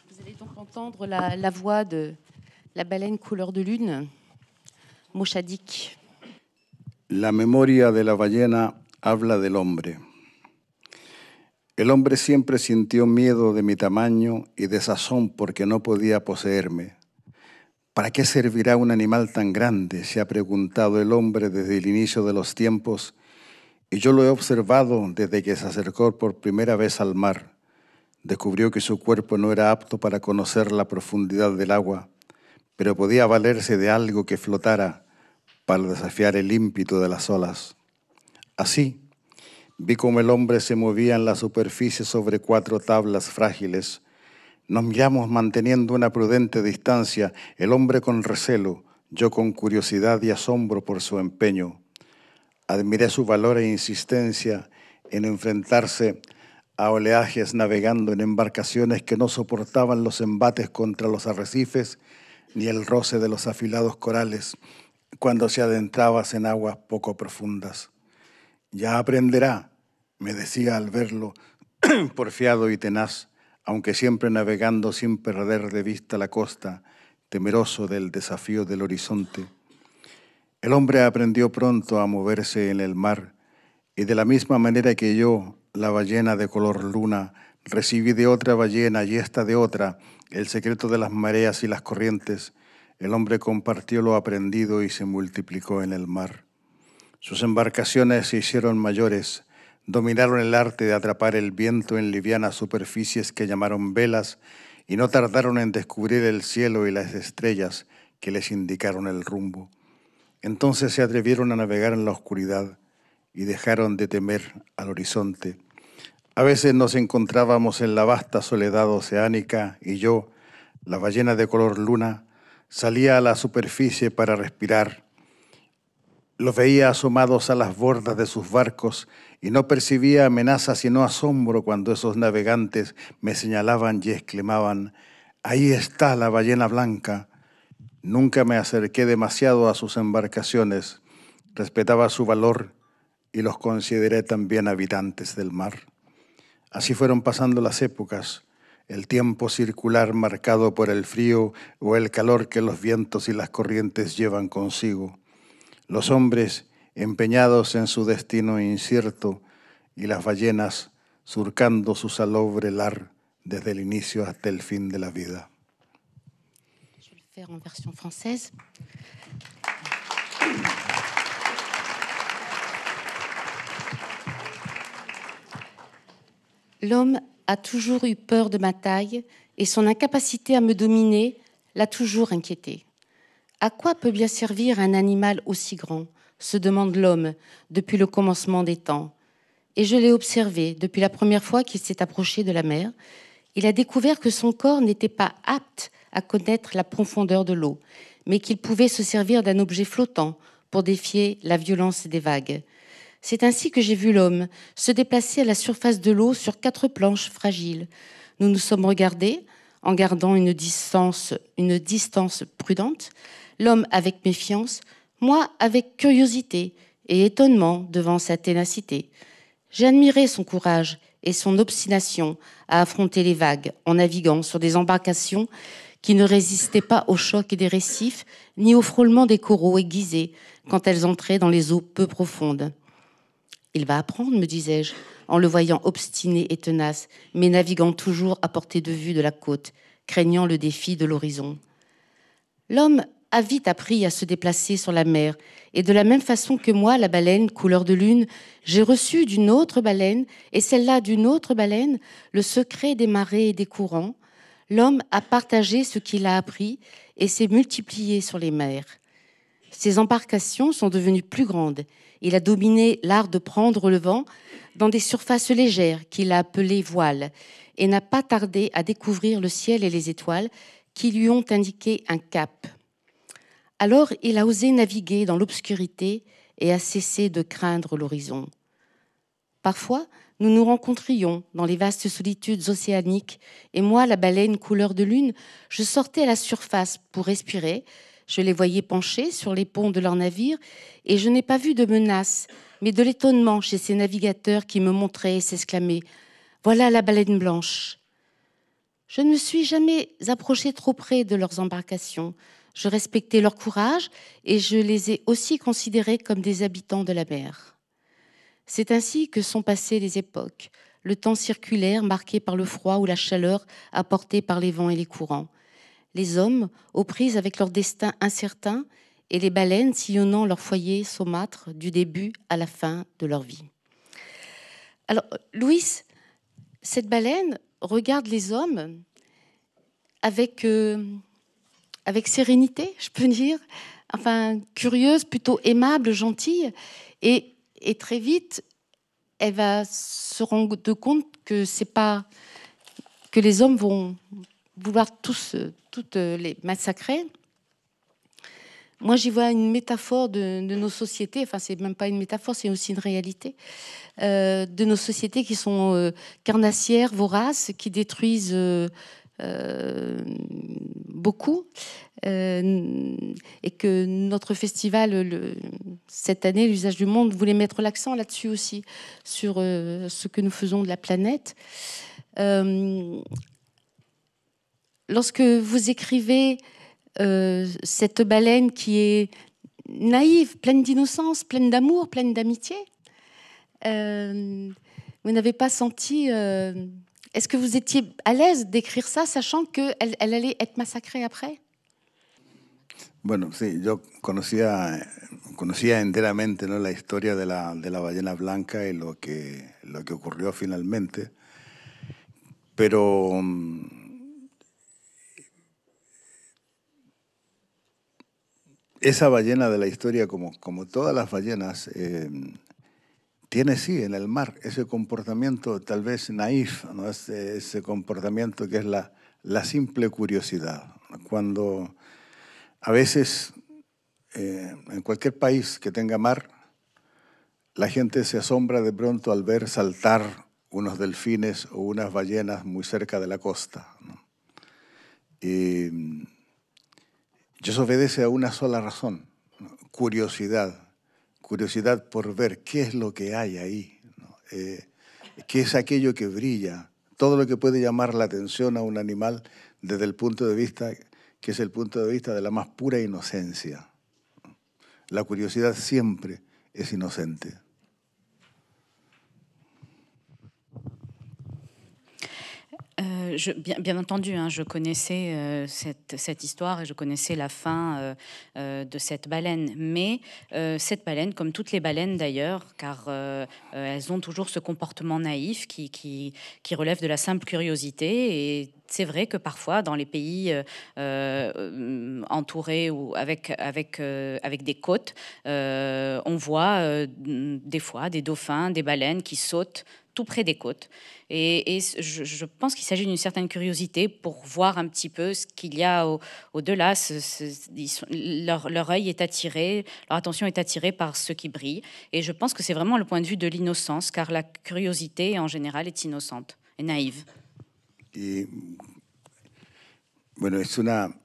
Vous allez donc entendre la, la voix de la baleine couleur de lune, Moshadik. La memoria de la ballena habla del hombre. El hombre siempre sintió miedo de mi tamaño y desazón porque no podía poseerme. ¿Para qué servirá un animal tan grande? se ha preguntado el hombre desde el inicio de los tiempos y yo lo he observado desde que se acercó por primera vez al mar. Descubrió que su cuerpo no era apto para conocer la profundidad del agua, pero podía valerse de algo que flotara para desafiar el ímpetu de las olas. Así, vi cómo el hombre se movía en la superficie sobre cuatro tablas frágiles. Nos miramos manteniendo una prudente distancia, el hombre con recelo, yo con curiosidad y asombro por su empeño. Admiré su valor e insistencia en enfrentarse a oleajes navegando en embarcaciones que no soportaban los embates contra los arrecifes ni el roce de los afilados corales cuando se adentrabas en aguas poco profundas. Ya aprenderá, me decía al verlo, porfiado y tenaz, aunque siempre navegando sin perder de vista la costa, temeroso del desafío del horizonte. El hombre aprendió pronto a moverse en el mar y de la misma manera que yo, la ballena de color luna, recibí de otra ballena y esta de otra el secreto de las mareas y las corrientes, el hombre compartió lo aprendido y se multiplicó en el mar. Sus embarcaciones se hicieron mayores, dominaron el arte de atrapar el viento en livianas superficies que llamaron velas y no tardaron en descubrir el cielo y las estrellas que les indicaron el rumbo. Entonces se atrevieron a navegar en la oscuridad y dejaron de temer al horizonte. A veces nos encontrábamos en la vasta soledad oceánica y yo, la ballena de color luna, salía a la superficie para respirar. Los veía asomados a las bordas de sus barcos y no percibía amenaza sino asombro cuando esos navegantes me señalaban y exclamaban, ahí está la ballena blanca. Nunca me acerqué demasiado a sus embarcaciones, respetaba su valor y los consideré también habitantes del mar. Así fueron pasando las épocas, el tiempo circular marcado por el frío o el calor que los vientos y las corrientes llevan consigo. Los hombres empeñados en su destino incierto y las ballenas surcando su salobre lar desde el inicio hasta el fin de la vida. L'homme a toujours eu peur de ma taille et son incapacité à me dominer l'a toujours inquiété. À quoi peut bien servir un animal aussi grand se demande l'homme depuis le commencement des temps. Et je l'ai observé depuis la première fois qu'il s'est approché de la mer. Il a découvert que son corps n'était pas apte à connaître la profondeur de l'eau, mais qu'il pouvait se servir d'un objet flottant pour défier la violence des vagues. C'est ainsi que j'ai vu l'homme se déplacer à la surface de l'eau sur quatre planches fragiles. Nous nous sommes regardés en gardant une distance, une distance prudente, l'homme avec méfiance, moi avec curiosité et étonnement devant sa ténacité. J'ai admiré son courage et son obstination à affronter les vagues en naviguant sur des embarcations qui ne résistaient pas au choc des récifs ni au frôlement des coraux aiguisés quand elles entraient dans les eaux peu profondes. Il va apprendre, me disais-je, en le voyant obstiné et tenace, mais naviguant toujours à portée de vue de la côte, craignant le défi de l'horizon. L'homme a vite appris à se déplacer sur la mer, et de la même façon que moi, la baleine couleur de lune, j'ai reçu d'une autre baleine, et celle-là d'une autre baleine, le secret des marées et des courants. L'homme a partagé ce qu'il a appris et s'est multiplié sur les mers. Ses embarcations sont devenues plus grandes. Il a dominé l'art de prendre le vent dans des surfaces légères qu'il a appelées voiles et n'a pas tardé à découvrir le ciel et les étoiles qui lui ont indiqué un cap. Alors il a osé naviguer dans l'obscurité et a cessé de craindre l'horizon. Parfois, nous nous rencontrions dans les vastes solitudes océaniques, et moi, la baleine couleur de lune, je sortais à la surface pour respirer, je les voyais penchés sur les ponts de leurs navires, et je n'ai pas vu de menace, mais de l'étonnement chez ces navigateurs qui me montraient et s'exclamaient Voilà la baleine blanche. Je ne me suis jamais approché trop près de leurs embarcations. Je respectais leur courage et je les ai aussi considérés comme des habitants de la mer. C'est ainsi que sont passées les époques, le temps circulaire marqué par le froid ou la chaleur apportée par les vents et les courants, les hommes aux prises avec leur destin incertain et les baleines sillonnant leur foyer saumâtre du début à la fin de leur vie. Alors, Louis, cette baleine regarde les hommes avec euh, avec sérénité, je peux dire, enfin curieuse, plutôt aimable, gentille, et, très vite, elle va se rendre compte que c'est pas que les hommes vont vouloir tous toutes les massacrer. Moi, j'y vois une métaphore de, nos sociétés. Enfin, c'est même pas une métaphore, c'est aussi une réalité euh, de nos sociétés qui sont euh, carnassières, voraces, qui détruisent euh, euh, beaucoup. Euh, et que notre festival, cette année, l'usage du monde, voulait mettre l'accent là-dessus aussi, sur euh, ce que nous faisons de la planète. lorsque vous écrivez cette baleine qui est naïve, pleine d'innocence, pleine d'amour, pleine d'amitié, vous n'avez pas senti est-ce que vous étiez à l'aise d'écrire ça, sachant qu'elle elle allait être massacrée après Bueno, sí, yo conocía, enteramente la historia de la, ballena blanca y lo que, ocurrió finalmente, pero mm, esa ballena de la historia, como, como todas las ballenas, eh, tiene sí en el mar ese comportamiento tal vez naif, ese, comportamiento que es la, simple curiosidad. Cuando a veces eh, en cualquier país que tenga mar, la gente se asombra de pronto al ver saltar unos delfines o unas ballenas muy cerca de la costa. Y, eso obedece a una sola razón, curiosidad, curiosidad por ver qué es lo que hay ahí, eh, qué es aquello que brilla, todo lo que puede llamar la atención a un animal desde el punto de vista que es el punto de vista de la más pura inocencia. La curiosidad siempre es inocente. Euh, bien, entendu, hein, je connaissais euh, cette, histoire et je connaissais la fin euh, de cette baleine. Mais cette baleine, comme toutes les baleines d'ailleurs, car elles ont toujours ce comportement naïf qui, relève de la simple curiosité. Et c'est vrai que parfois, dans les pays entourés ou avec des côtes, on voit des fois des dauphins, des baleines qui sautent tout près des côtes. Et, je, pense qu'il s'agit d'une certaine curiosité pour voir un petit peu ce qu'il y a au-delà. Au leur, leur œil est attiré, leur attention est attirée par ce qui brille. Et je pense que c'est vraiment le point de vue de l'innocence, car la curiosité en général est innocente et naïve. Y, bueno, es una,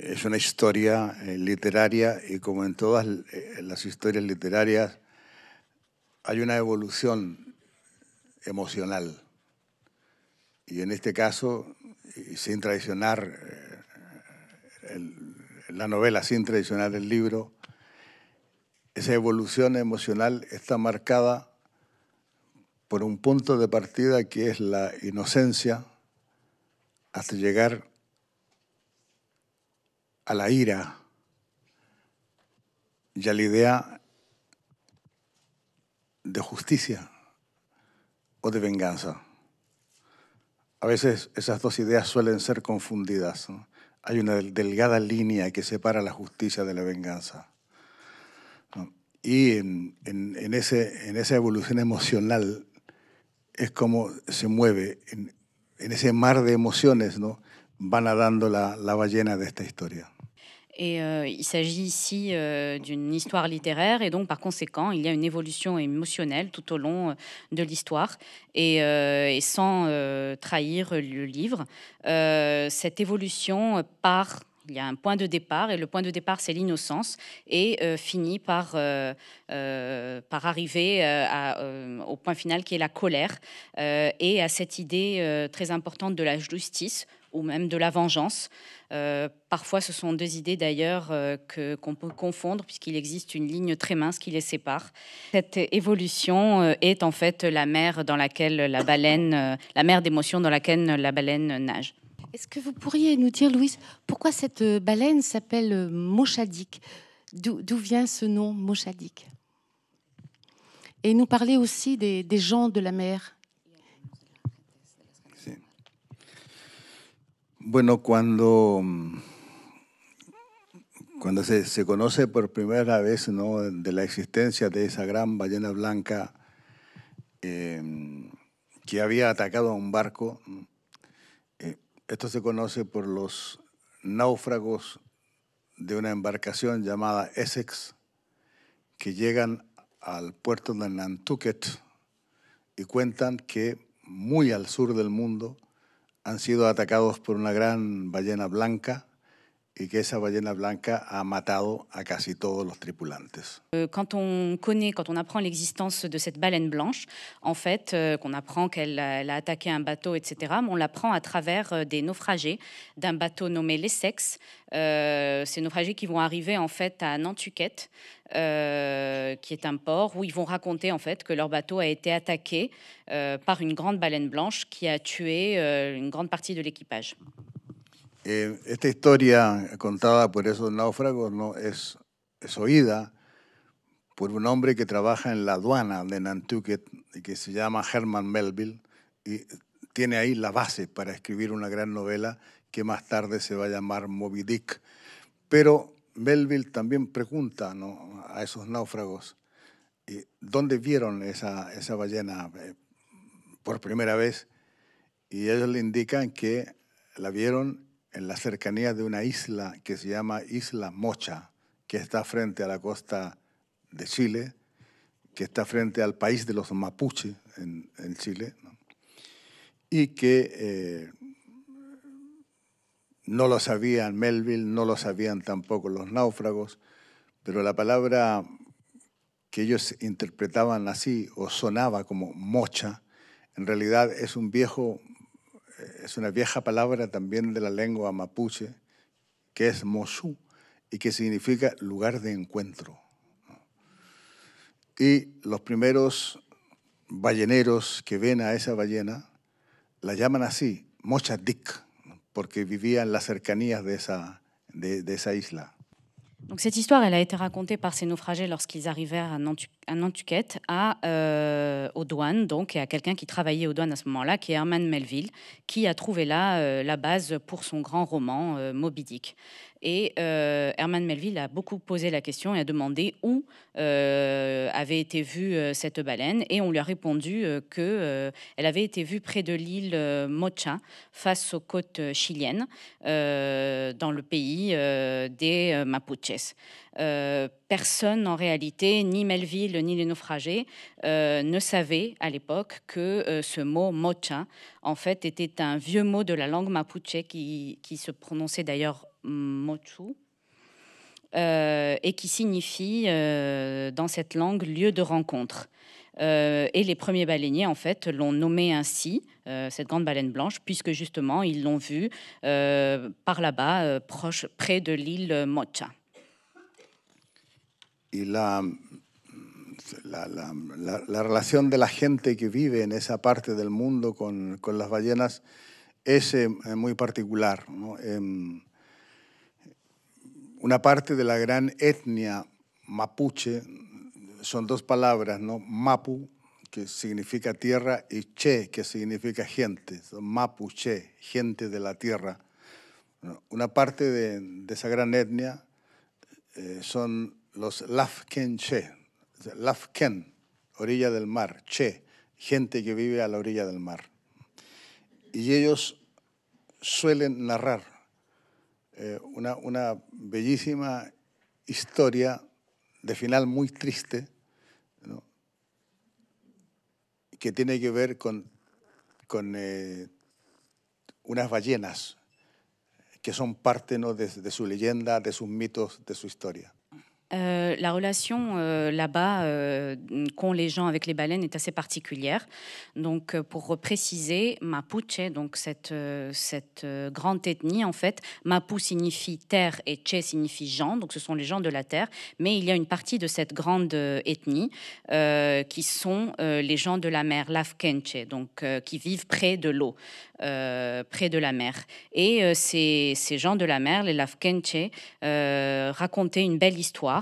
es una historia eh, literaria y como en todas eh, las historias literarias hay una evolución emocional. Y en este caso, sin traicionar eh, la novela, sin traicionar el libro, esa evolución emocional está marcada por un punto de partida que es la inocencia hasta llegar a la ira y a la idea de justicia de venganza. A veces esas dos ideas suelen ser confundidas. Hay una delgada línea que separa la justicia de la venganza. Y en, ese, en esa evolución emocional es como se mueve, en, ese mar de emociones, ¿no? va nadando la, la ballena de esta historia. Et euh, il s'agit ici euh, d'une histoire littéraire. Et donc par conséquent, il y a une évolution émotionnelle tout au long euh, de l'histoire. Et, sans trahir le livre. cette évolution part il y a un point de départ. Et le point de départ c'est l'innocence. Et finit par, par arriver au point final qui est la colère et à cette idée très importante de la justice ou même de la vengeance. Euh, parfois, ce sont deux idées d'ailleurs euh, qu'on peut confondre puisqu'il existe une ligne très mince qui les sépare. Cette évolution euh, est en fait la mer dans laquelle la baleine, euh, la mer d'émotions dans laquelle la baleine nage. Est-ce que vous pourriez nous dire, Louise, pourquoi cette baleine s'appelle Mochadik? D'où vient ce nom Mochadik? Et nous parler aussi des, des gens de la mer Bueno, cuando, cuando se, conoce por primera vez ¿no? de la existencia de esa gran ballena blanca em, que había atacado a un barco, eh, esto se conoce por los náufragos de una embarcación llamada Essex que llegan al puerto de Nantucket y cuentan que muy al sur del mundo han sido atacados por una gran ballena blanca et que esa ballena blanca a matado a casi todos los tripulantes. Euh, quand on connaît, quand on apprend l'existence de cette baleine blanche, en fait, euh, qu'on apprend qu'elle a, attaqué un bateau, etc., on l'apprend à travers euh, des naufragés d'un bateau nommé l'Essex. ces naufragés qui vont arriver en fait à Nantucket, qui est un port où ils vont raconter en fait que leur bateau a été attaqué par une grande baleine blanche qui a tué une grande partie de l'équipage. Eh, esta historia contada por esos náufragos ¿no? es, es oída por un hombre que trabaja en la aduana de Nantucket y que se llama Herman Melville y tiene ahí la base para escribir una gran novela que más tarde se va a llamar Moby Dick. Pero Melville también pregunta ¿no? a esos náufragos ¿y dónde vieron esa, esa ballena eh, por primera vez y ellos le indican que la vieron en la cercanía de una isla que se llama Isla Mocha, que está frente a la costa de Chile, que está frente al país de los mapuche en, Chile, y que eh, no lo sabían Melville, no lo sabían tampoco los náufragos, pero la palabra que ellos interpretaban así o sonaba como mocha, en realidad es un viejo, es una vieja palabra también de la lengua mapuche, que es mosú y que significa lugar de encuentro. Y los primeros balleneros que ven a esa ballena la llaman así, Mocha Dick, porque vivía en las cercanías de esa, de esa isla. Donc cette histoire, elle a été racontée par ces naufragés lorsqu'ils arrivèrent à, Nantu à Nantucket, euh, aux douanes, donc, et à quelqu'un qui travaillait aux douanes à ce moment-là, qui est Herman Melville, qui a trouvé là euh, la base pour son grand roman euh, Moby Dick. Et euh, Herman Melville a beaucoup posé la question et a demandé où euh, avait été vue euh, cette baleine. Et on lui a répondu qu'elle avait été vue près de l'île Mocha, face aux côtes chiliennes, dans le pays des Mapuches. personne en réalité, ni Melville ni les naufragés, ne savaient à l'époque que ce mot mocha, en fait, était un vieux mot de la langue mapuche qui se prononçait d'ailleurs mochu, euh, et qui signifie euh, dans cette langue lieu de rencontre. Euh, et les premiers baleiniers, en fait, l'ont nommé ainsi, cette grande baleine blanche, puisque justement, ils l'ont vue par là-bas, proche, près de l'île Mocha. Y la, la, la, la, la relación de la gente que vive en esa parte del mundo con, con las ballenas es eh, muy particular. Una parte de la gran etnia mapuche, son dos palabras, ¿no? Mapu, que significa tierra, y che, que significa gente. Mapuche, gente de la tierra. Una parte de, de esa gran etnia eh, son los Lafken Che, Lafken, orilla del mar, Che, gente que vive a la orilla del mar. Y ellos suelen narrar eh, una, una, bellísima historia de final muy triste, que tiene que ver con, con eh, unas ballenas que son parte ¿no? de su leyenda, de sus mitos, de su historia. Euh, la relation euh, là-bas euh, qu'ont les gens avec les baleines est assez particulière. Donc, pour préciser, Mapuche, donc cette, grande ethnie, en fait, Mapu signifie terre et Che signifie gens, donc ce sont les gens de la terre. Mais il y a une partie de cette grande ethnie qui sont les gens de la mer, l'Afkenche, donc qui vivent près de l'eau. Près de la mer. Et ces, ces, gens de la mer, les Lafkenche, racontaient une belle histoire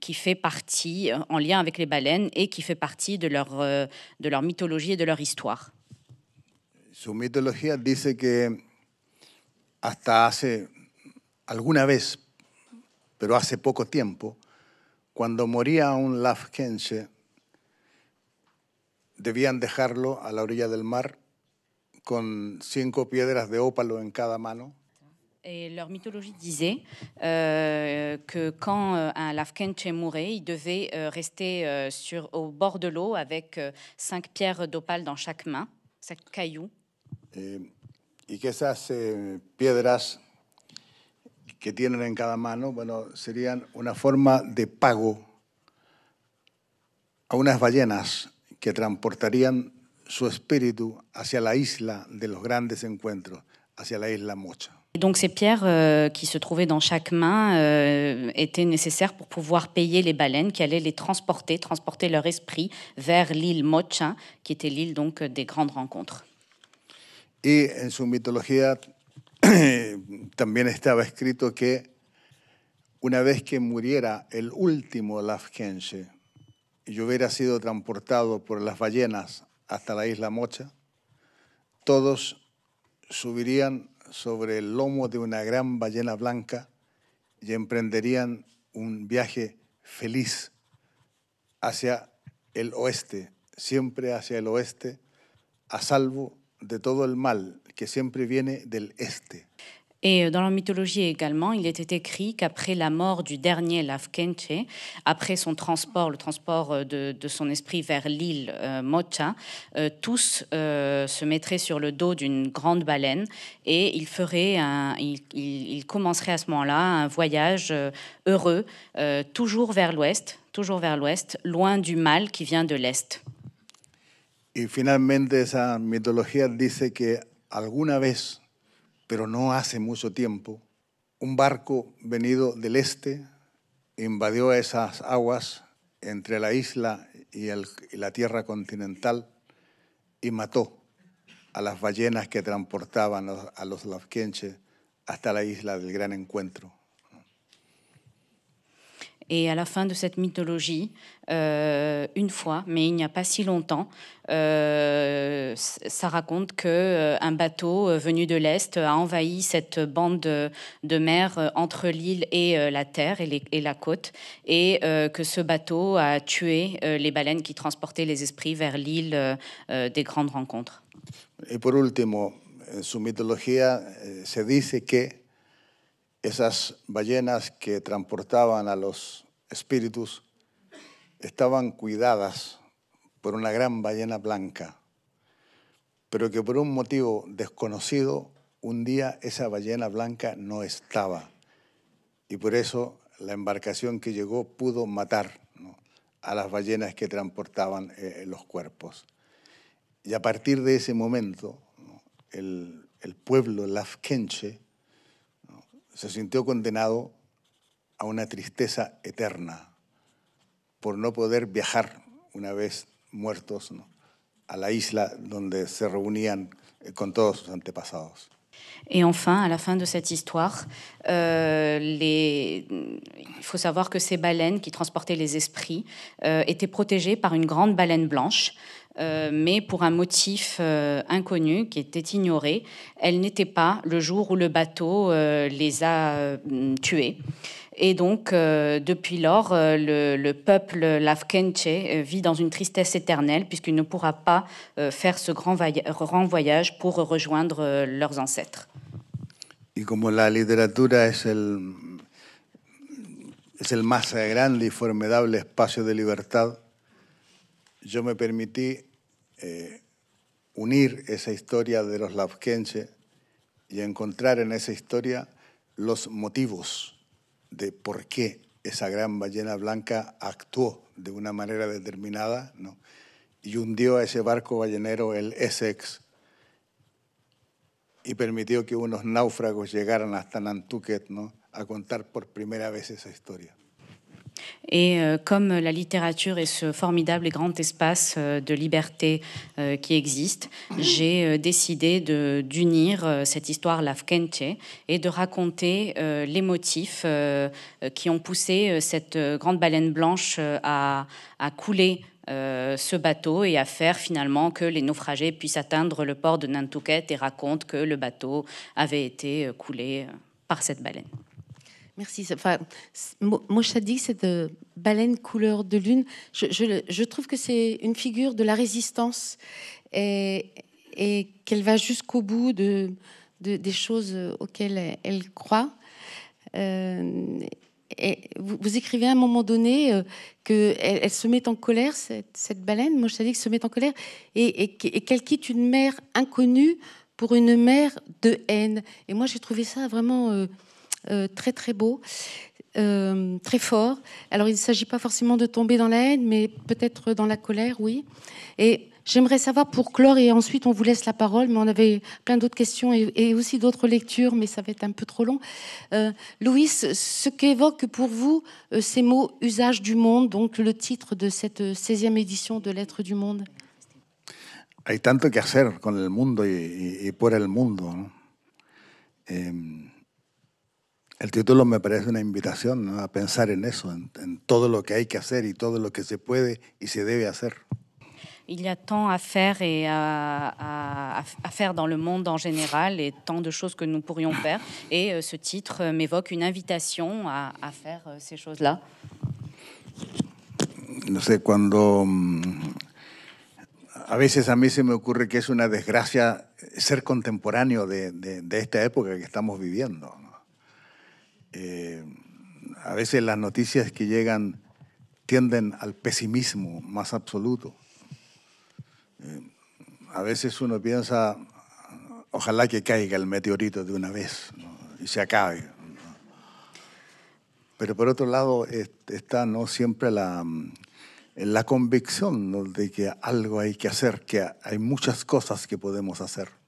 qui fait partie, en lien avec les baleines, et qui fait partie de leur, de leur mythologie et de leur histoire. Su mitología dice que hasta hace alguna vez, pero hace poco tiempo, cuando moría un Lafkenche, debían dejarlo a la orilla del mar con cinco piedras de ópalo en cada mano. Et leur mythologie disait euh, que quand euh, un Lafkenche mourait, il devait euh, rester au bord de l'eau avec cinq pierres d'opale dans chaque main, cinq cailloux. Eh, y que esas eh, piedras que tienen en cada mano, bueno, serían una forma de pago a unas ballenas que transportarían su espíritu hacia la isla de los grandes encuentros, hacia la isla Mocha. Et donc ces pierres euh, qui se trouvaient dans chaque main euh, étaient nécessaires pour pouvoir payer les baleines qui allaient les transporter, transporter leur esprit vers l'île Mocha, qui était l'île donc des grandes rencontres. Y en su mitología también estaba escrito que una vez que muriera el último Lafkenche, y hubiera sido transportado por las ballenas hasta la isla Mocha, todos subirían sobre el lomo de una gran ballena blanca y emprenderían un viaje feliz hacia el oeste, siempre hacia el oeste, a salvo de todo el mal que siempre viene del este. Et euh, dans la mythologie également, il était écrit qu'après la mort du dernier Lafkenche, après son transport, le transport euh, de, son esprit vers l'île euh, Mocha, tous se mettraient sur le dos d'une grande baleine et il ferait un, il, commencerait à ce moment-là un voyage heureux, toujours vers l'ouest, toujours vers l'ouest, loin du mal qui vient de l'est. Et finalement, esa mitología dice que alguna vez pero no hace mucho tiempo, un barco venido del este invadió esas aguas entre la isla y, la tierra continental y mató a las ballenas que transportaban a los lafkenches hasta la isla del Gran Encuentro. Et à la fin de cette mythologie, euh, une fois, mais il n'y a pas si longtemps, euh, ça raconte que euh, un bateau venu de l'est a envahi cette bande de, mer entre l'île et la terre et, la côte, et que ce bateau a tué les baleines qui transportaient les esprits vers l'île des grandes rencontres. Et por último, en su mitología eh, se dice que esas ballenas que transportaban a los espíritus estaban cuidadas por una gran ballena blanca, pero que por un motivo desconocido un día esa ballena blanca no estaba. Y por eso la embarcación que llegó pudo matar a las ballenas que transportaban eh, los cuerpos. Y a partir de ese momento, el, el, pueblo lafkenche se sintió condenado a una tristeza eterna por no poder viajar una vez muertos a la isla donde se reunían eh, con todos sus antepasados. Et enfin, à la fin de cette histoire, euh, il faut savoir que ces baleines qui transportaient les esprits euh, étaient protégées par une grande baleine blanche, euh, mais pour un motif euh, inconnu qui était ignoré, elle n'était pas le jour où le bateau euh, les a tués. Et donc, depuis lors, le, peuple Lafkenche vit dans une tristesse éternelle puisqu'il ne pourra pas faire ce grand, voyage pour rejoindre leurs ancêtres. Et comme la literatura es el, es el más grande y formidable espacio de libertad, yo me permití eh, unir esa historia de los Lafkenche y encontrar en esa historia los motivos de por qué esa gran ballena blanca actuó de una manera determinada ¿no? y hundió a ese barco ballenero, el Essex, y permitió que unos náufragos llegaran hasta Nantucket ¿no? a contar por primera vez esa historia. Et euh, comme la littérature est ce formidable et grand espace euh, de liberté euh, qui existe, j'ai décidé d'unir cette histoire Lafkenche et de raconter les motifs qui ont poussé cette grande baleine blanche à, à couler ce bateau et à faire finalement que les naufragés puissent atteindre le port de Nantucket et racontent que le bateau avait été coulé par cette baleine. Merci. Enfin, cette baleine couleur de lune, je, trouve que c'est une figure de la résistance et, qu'elle va jusqu'au bout de, des choses auxquelles elle, croit. Euh, et vous, écrivez à un moment donné euh, qu'elle elle se met en colère, cette, baleine, moi je dit se met en colère, et, et qu'elle quitte une mer inconnue pour une mer de haine. Et moi j'ai trouvé ça vraiment... Euh, euh, très très beau, euh, très fort. Alors il ne s'agit pas forcément de tomber dans la haine, mais peut-être dans la colère, oui. Et j'aimerais savoir pour clore, et ensuite on vous laisse la parole, mais on avait plein d'autres questions et, aussi d'autres lectures, mais ça va être un peu trop long. Euh, Louis, ce qu'évoquent pour vous ces mots usage du monde, donc le titre de cette 16e édition de Lettres du Monde? Hay tanto que hacer con el mundo y, y por el mundo. El título me parece una invitación ¿no? a pensar en eso, en, en, todo lo que hay que hacer y todo lo que se puede y se debe hacer. Il y a tant à faire et à, à, à, faire dans le monde en général et tant de choses que nous pourrions faire. Et euh, ce titre euh, m'évoque une invitation à, à faire euh, ces choses-là. No sé, cuando mm, a veces a mí se me ocurre que es una desgracia ser contemporáneo de, de, de esta época que estamos viviendo. Eh, a veces las noticias que llegan tienden al pesimismo más absoluto. Eh, a veces uno piensa, ojalá que caiga el meteorito de una vez y se acabe. Pero por otro lado está no siempre la, la convicción de que algo hay que hacer, que hay muchas cosas que podemos hacer.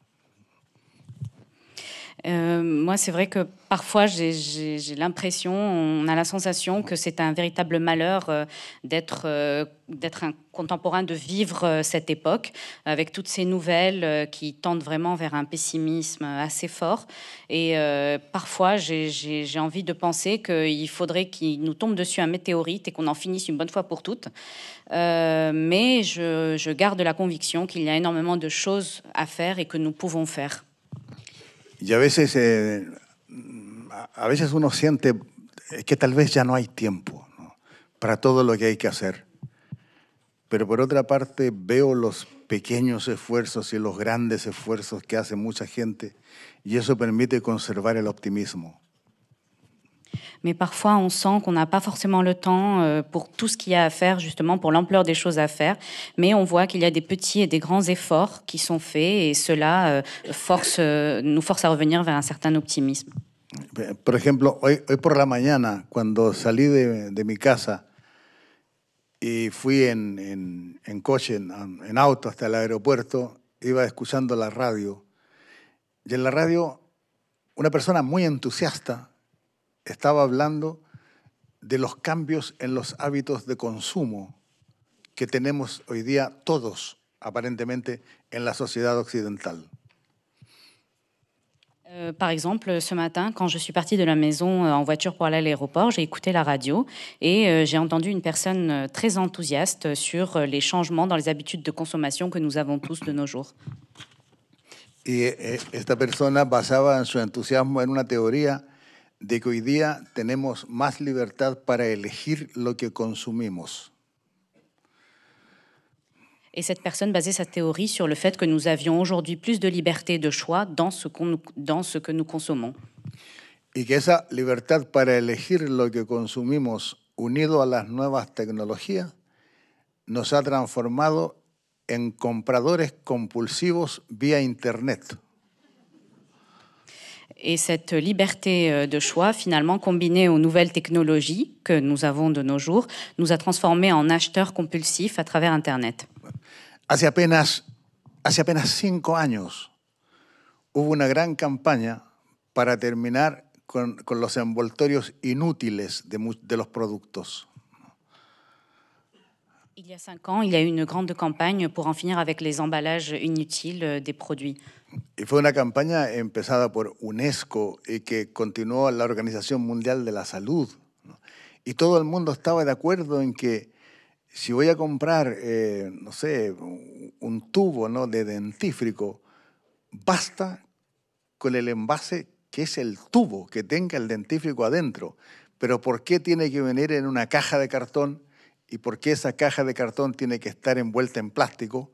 Euh, moi, c'est vrai que parfois, j'ai l'impression, on a la sensation que c'est un véritable malheur euh, d'être euh, d'être un contemporain, de vivre cette époque avec toutes ces nouvelles qui tendent vraiment vers un pessimisme assez fort. Et parfois, j'ai envie de penser qu'il faudrait qu'il nous tombe dessus un météorite et qu'on en finisse une bonne fois pour toutes. mais je garde la conviction qu'il y a énormément de choses à faire et que nous pouvons faire. Y a veces, eh, a veces uno siente que tal vez ya no hay tiempo para todo lo que hay que hacer. Pero por otra parte veo los pequeños esfuerzos y los grandes esfuerzos que hace mucha gente y eso permite conservar el optimismo. Mais parfois on sent qu'on n'a pas forcément le temps euh, pour tout ce qu'il y a à faire, justement pour l'ampleur des choses à faire, mais on voit qu'il y a des petits et des grands efforts qui sont faits et cela euh, euh, nous force à revenir vers un certain optimisme. Por ejemplo, hoy, hoy por la mañana, cuando salí de, de mi casa y fui en, en, en coche, en, en auto hasta el aeropuerto, iba escuchando la radio. Y en la radio, una persona muy entusiasta estaba hablando de los cambios en los hábitos de consumo que tenemos hoy día todos, aparentemente, en la sociedad occidental. Euh, par exemple, ce matin, quand je suis partie de la maison euh, en voiture pour aller à l'aéroport, j'ai écouté la radio et euh, j'ai entendu une personne très enthousiaste sur les changements dans les habitudes de consommation que nous avons tous de nos jours. Y eh, esta persona basaba en su entusiasmo en una teoría de que hoy día tenemos más libertad para elegir lo que consumimos. Et cette personne basait sa théorie sur le fait que nous avions aujourd'hui plus de liberté de choix dans ce, qu'on, dans ce que nous consommons. Y que esa libertad para elegir lo que consumimos unido a las nuevas tecnologías nos ha transformado en compradores compulsivos vía Internet. Et cette liberté euh, de choix, finalement, combinée aux nouvelles technologies que nous avons de nos jours, nous a transformés en acheteurs compulsifs à travers Internet. Hace apenas, hace apenas cinco años hubo una gran campaña para terminar con, con los envoltorios inútiles de, de los productos. Il y a cinq ans, il y a eu une grande campagne pour en finir avec les emballages inutiles euh, des produits. Y fue una campaña empezada por UNESCO y que continuó la Organización Mundial de la Salud. Y todo el mundo estaba de acuerdo en que si voy a comprar, eh, no sé, un tubo ¿no? de dentífrico, basta con el envase que es el tubo, que tenga el dentífrico adentro. Pero ¿por qué tiene que venir en una caja de cartón? ¿Y por qué esa caja de cartón tiene que estar envuelta en plástico?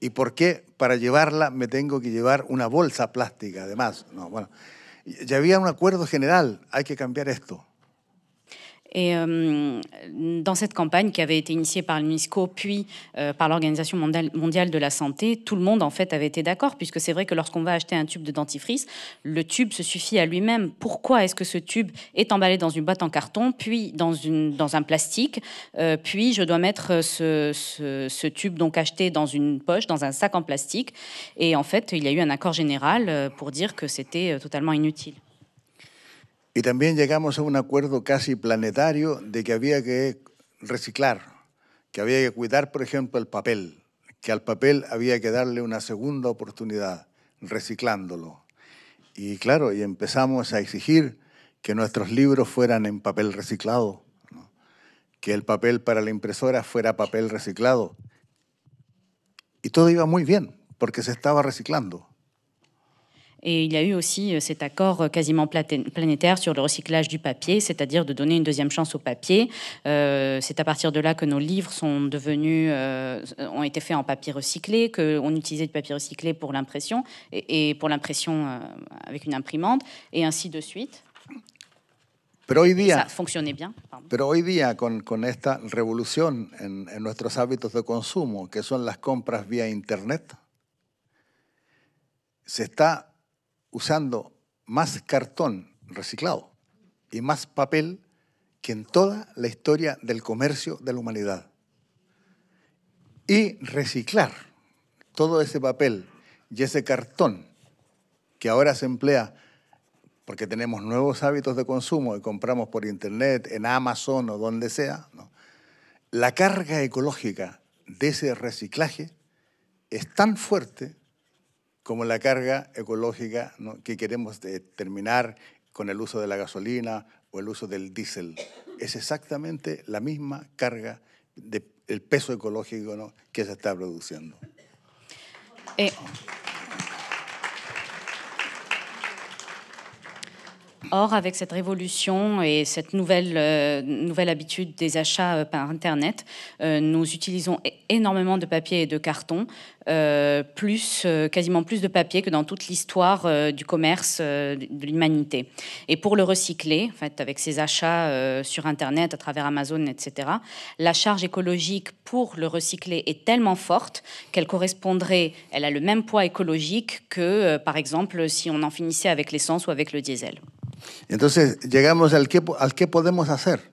¿Y por qué para llevarla me tengo que llevar una bolsa plástica además? No, bueno, ya había un acuerdo general, hay que cambiar esto. Et euh, dans cette campagne qui avait été initiée par l'UNESCO puis euh, par l'Organisation mondiale, de la santé, tout le monde en fait avait été d'accord puisque c'est vrai que lorsqu'on va acheter un tube de dentifrice, le tube se suffit à lui-même. Pourquoi est-ce que ce tube est emballé dans une boîte en carton, puis dans, un plastique, euh, puis je dois mettre ce, ce, tube donc acheté dans une poche, dans un sac en plastique? Et en fait, il y a eu un accord général pour dire que c'était totalement inutile. Y también llegamos a un acuerdo casi planetario de que había que reciclar, que había que cuidar, por ejemplo, el papel, que al papel había que darle una segunda oportunidad, reciclándolo. Y claro, y empezamos a exigir que nuestros libros fueran en papel reciclado, que el papel para la impresora fuera papel reciclado. Y todo iba muy bien, porque se estaba reciclando. Et il y a eu aussi euh, cet accord euh, quasiment planétaire sur le recyclage du papier, c'est-à-dire de donner une deuxième chance au papier. Euh, c'est à partir de là que nos livres sont devenus, ont été faits en papier recyclé, qu'on utilisait du papier recyclé pour l'impression et, pour l'impression avec une imprimante, et ainsi de suite. Pero hoy día, Ça fonctionnait bien. Pardon. Pero hoy día, con, con esta revolución en, en nuestros hábitos de consumo, que son las compras vía Internet, se está usando más cartón reciclado y más papel que en toda la historia del comercio de la humanidad. Y reciclar todo ese papel y ese cartón que ahora se emplea porque tenemos nuevos hábitos de consumo y compramos por internet, en Amazon o donde sea, la carga ecológica de ese reciclaje es tan fuerte como la carga ecológica que queremos terminar con el uso de la gasolina o el uso del diésel. Es exactamente la misma carga del peso ecológico que se está produciendo. Eh, Or, avec cette révolution et cette nouvelle, euh, habitude des achats euh, par Internet, euh, nous utilisons énormément de papier et de carton, plus, quasiment plus de papier que dans toute l'histoire du commerce de l'humanité. Et pour le recycler, en avec ces achats sur Internet, à travers Amazon, etc., la charge écologique pour le recycler est tellement forte qu'elle correspondrait, elle a le même poids écologique que, par exemple, si on en finissait avec l'essence ou avec le diesel. Entonces llegamos al qué, al qué podemos hacer.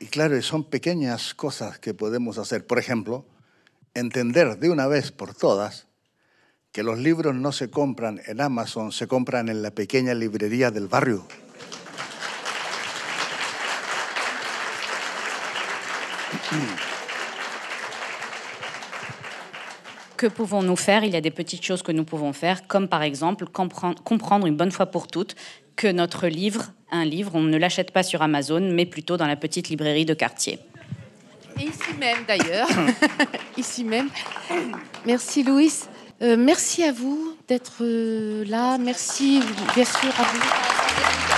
Y claro, son pequeñas cosas que podemos hacer. Por ejemplo, entender de una vez por todas que los libros no se compran en Amazon, se compran en la pequeña librería del barrio. Que pouvons-nous faire? Il y a des petites choses que nous pouvons faire, comme par exemple comprendre une bonne fois pour toutes que notre livre, un livre, on ne l'achète pas sur Amazon, mais plutôt dans la petite librairie de quartier. ici même d'ailleurs, ici même. Merci Louis. Euh, merci à vous d'être euh, là. Merci bien sûr à vous.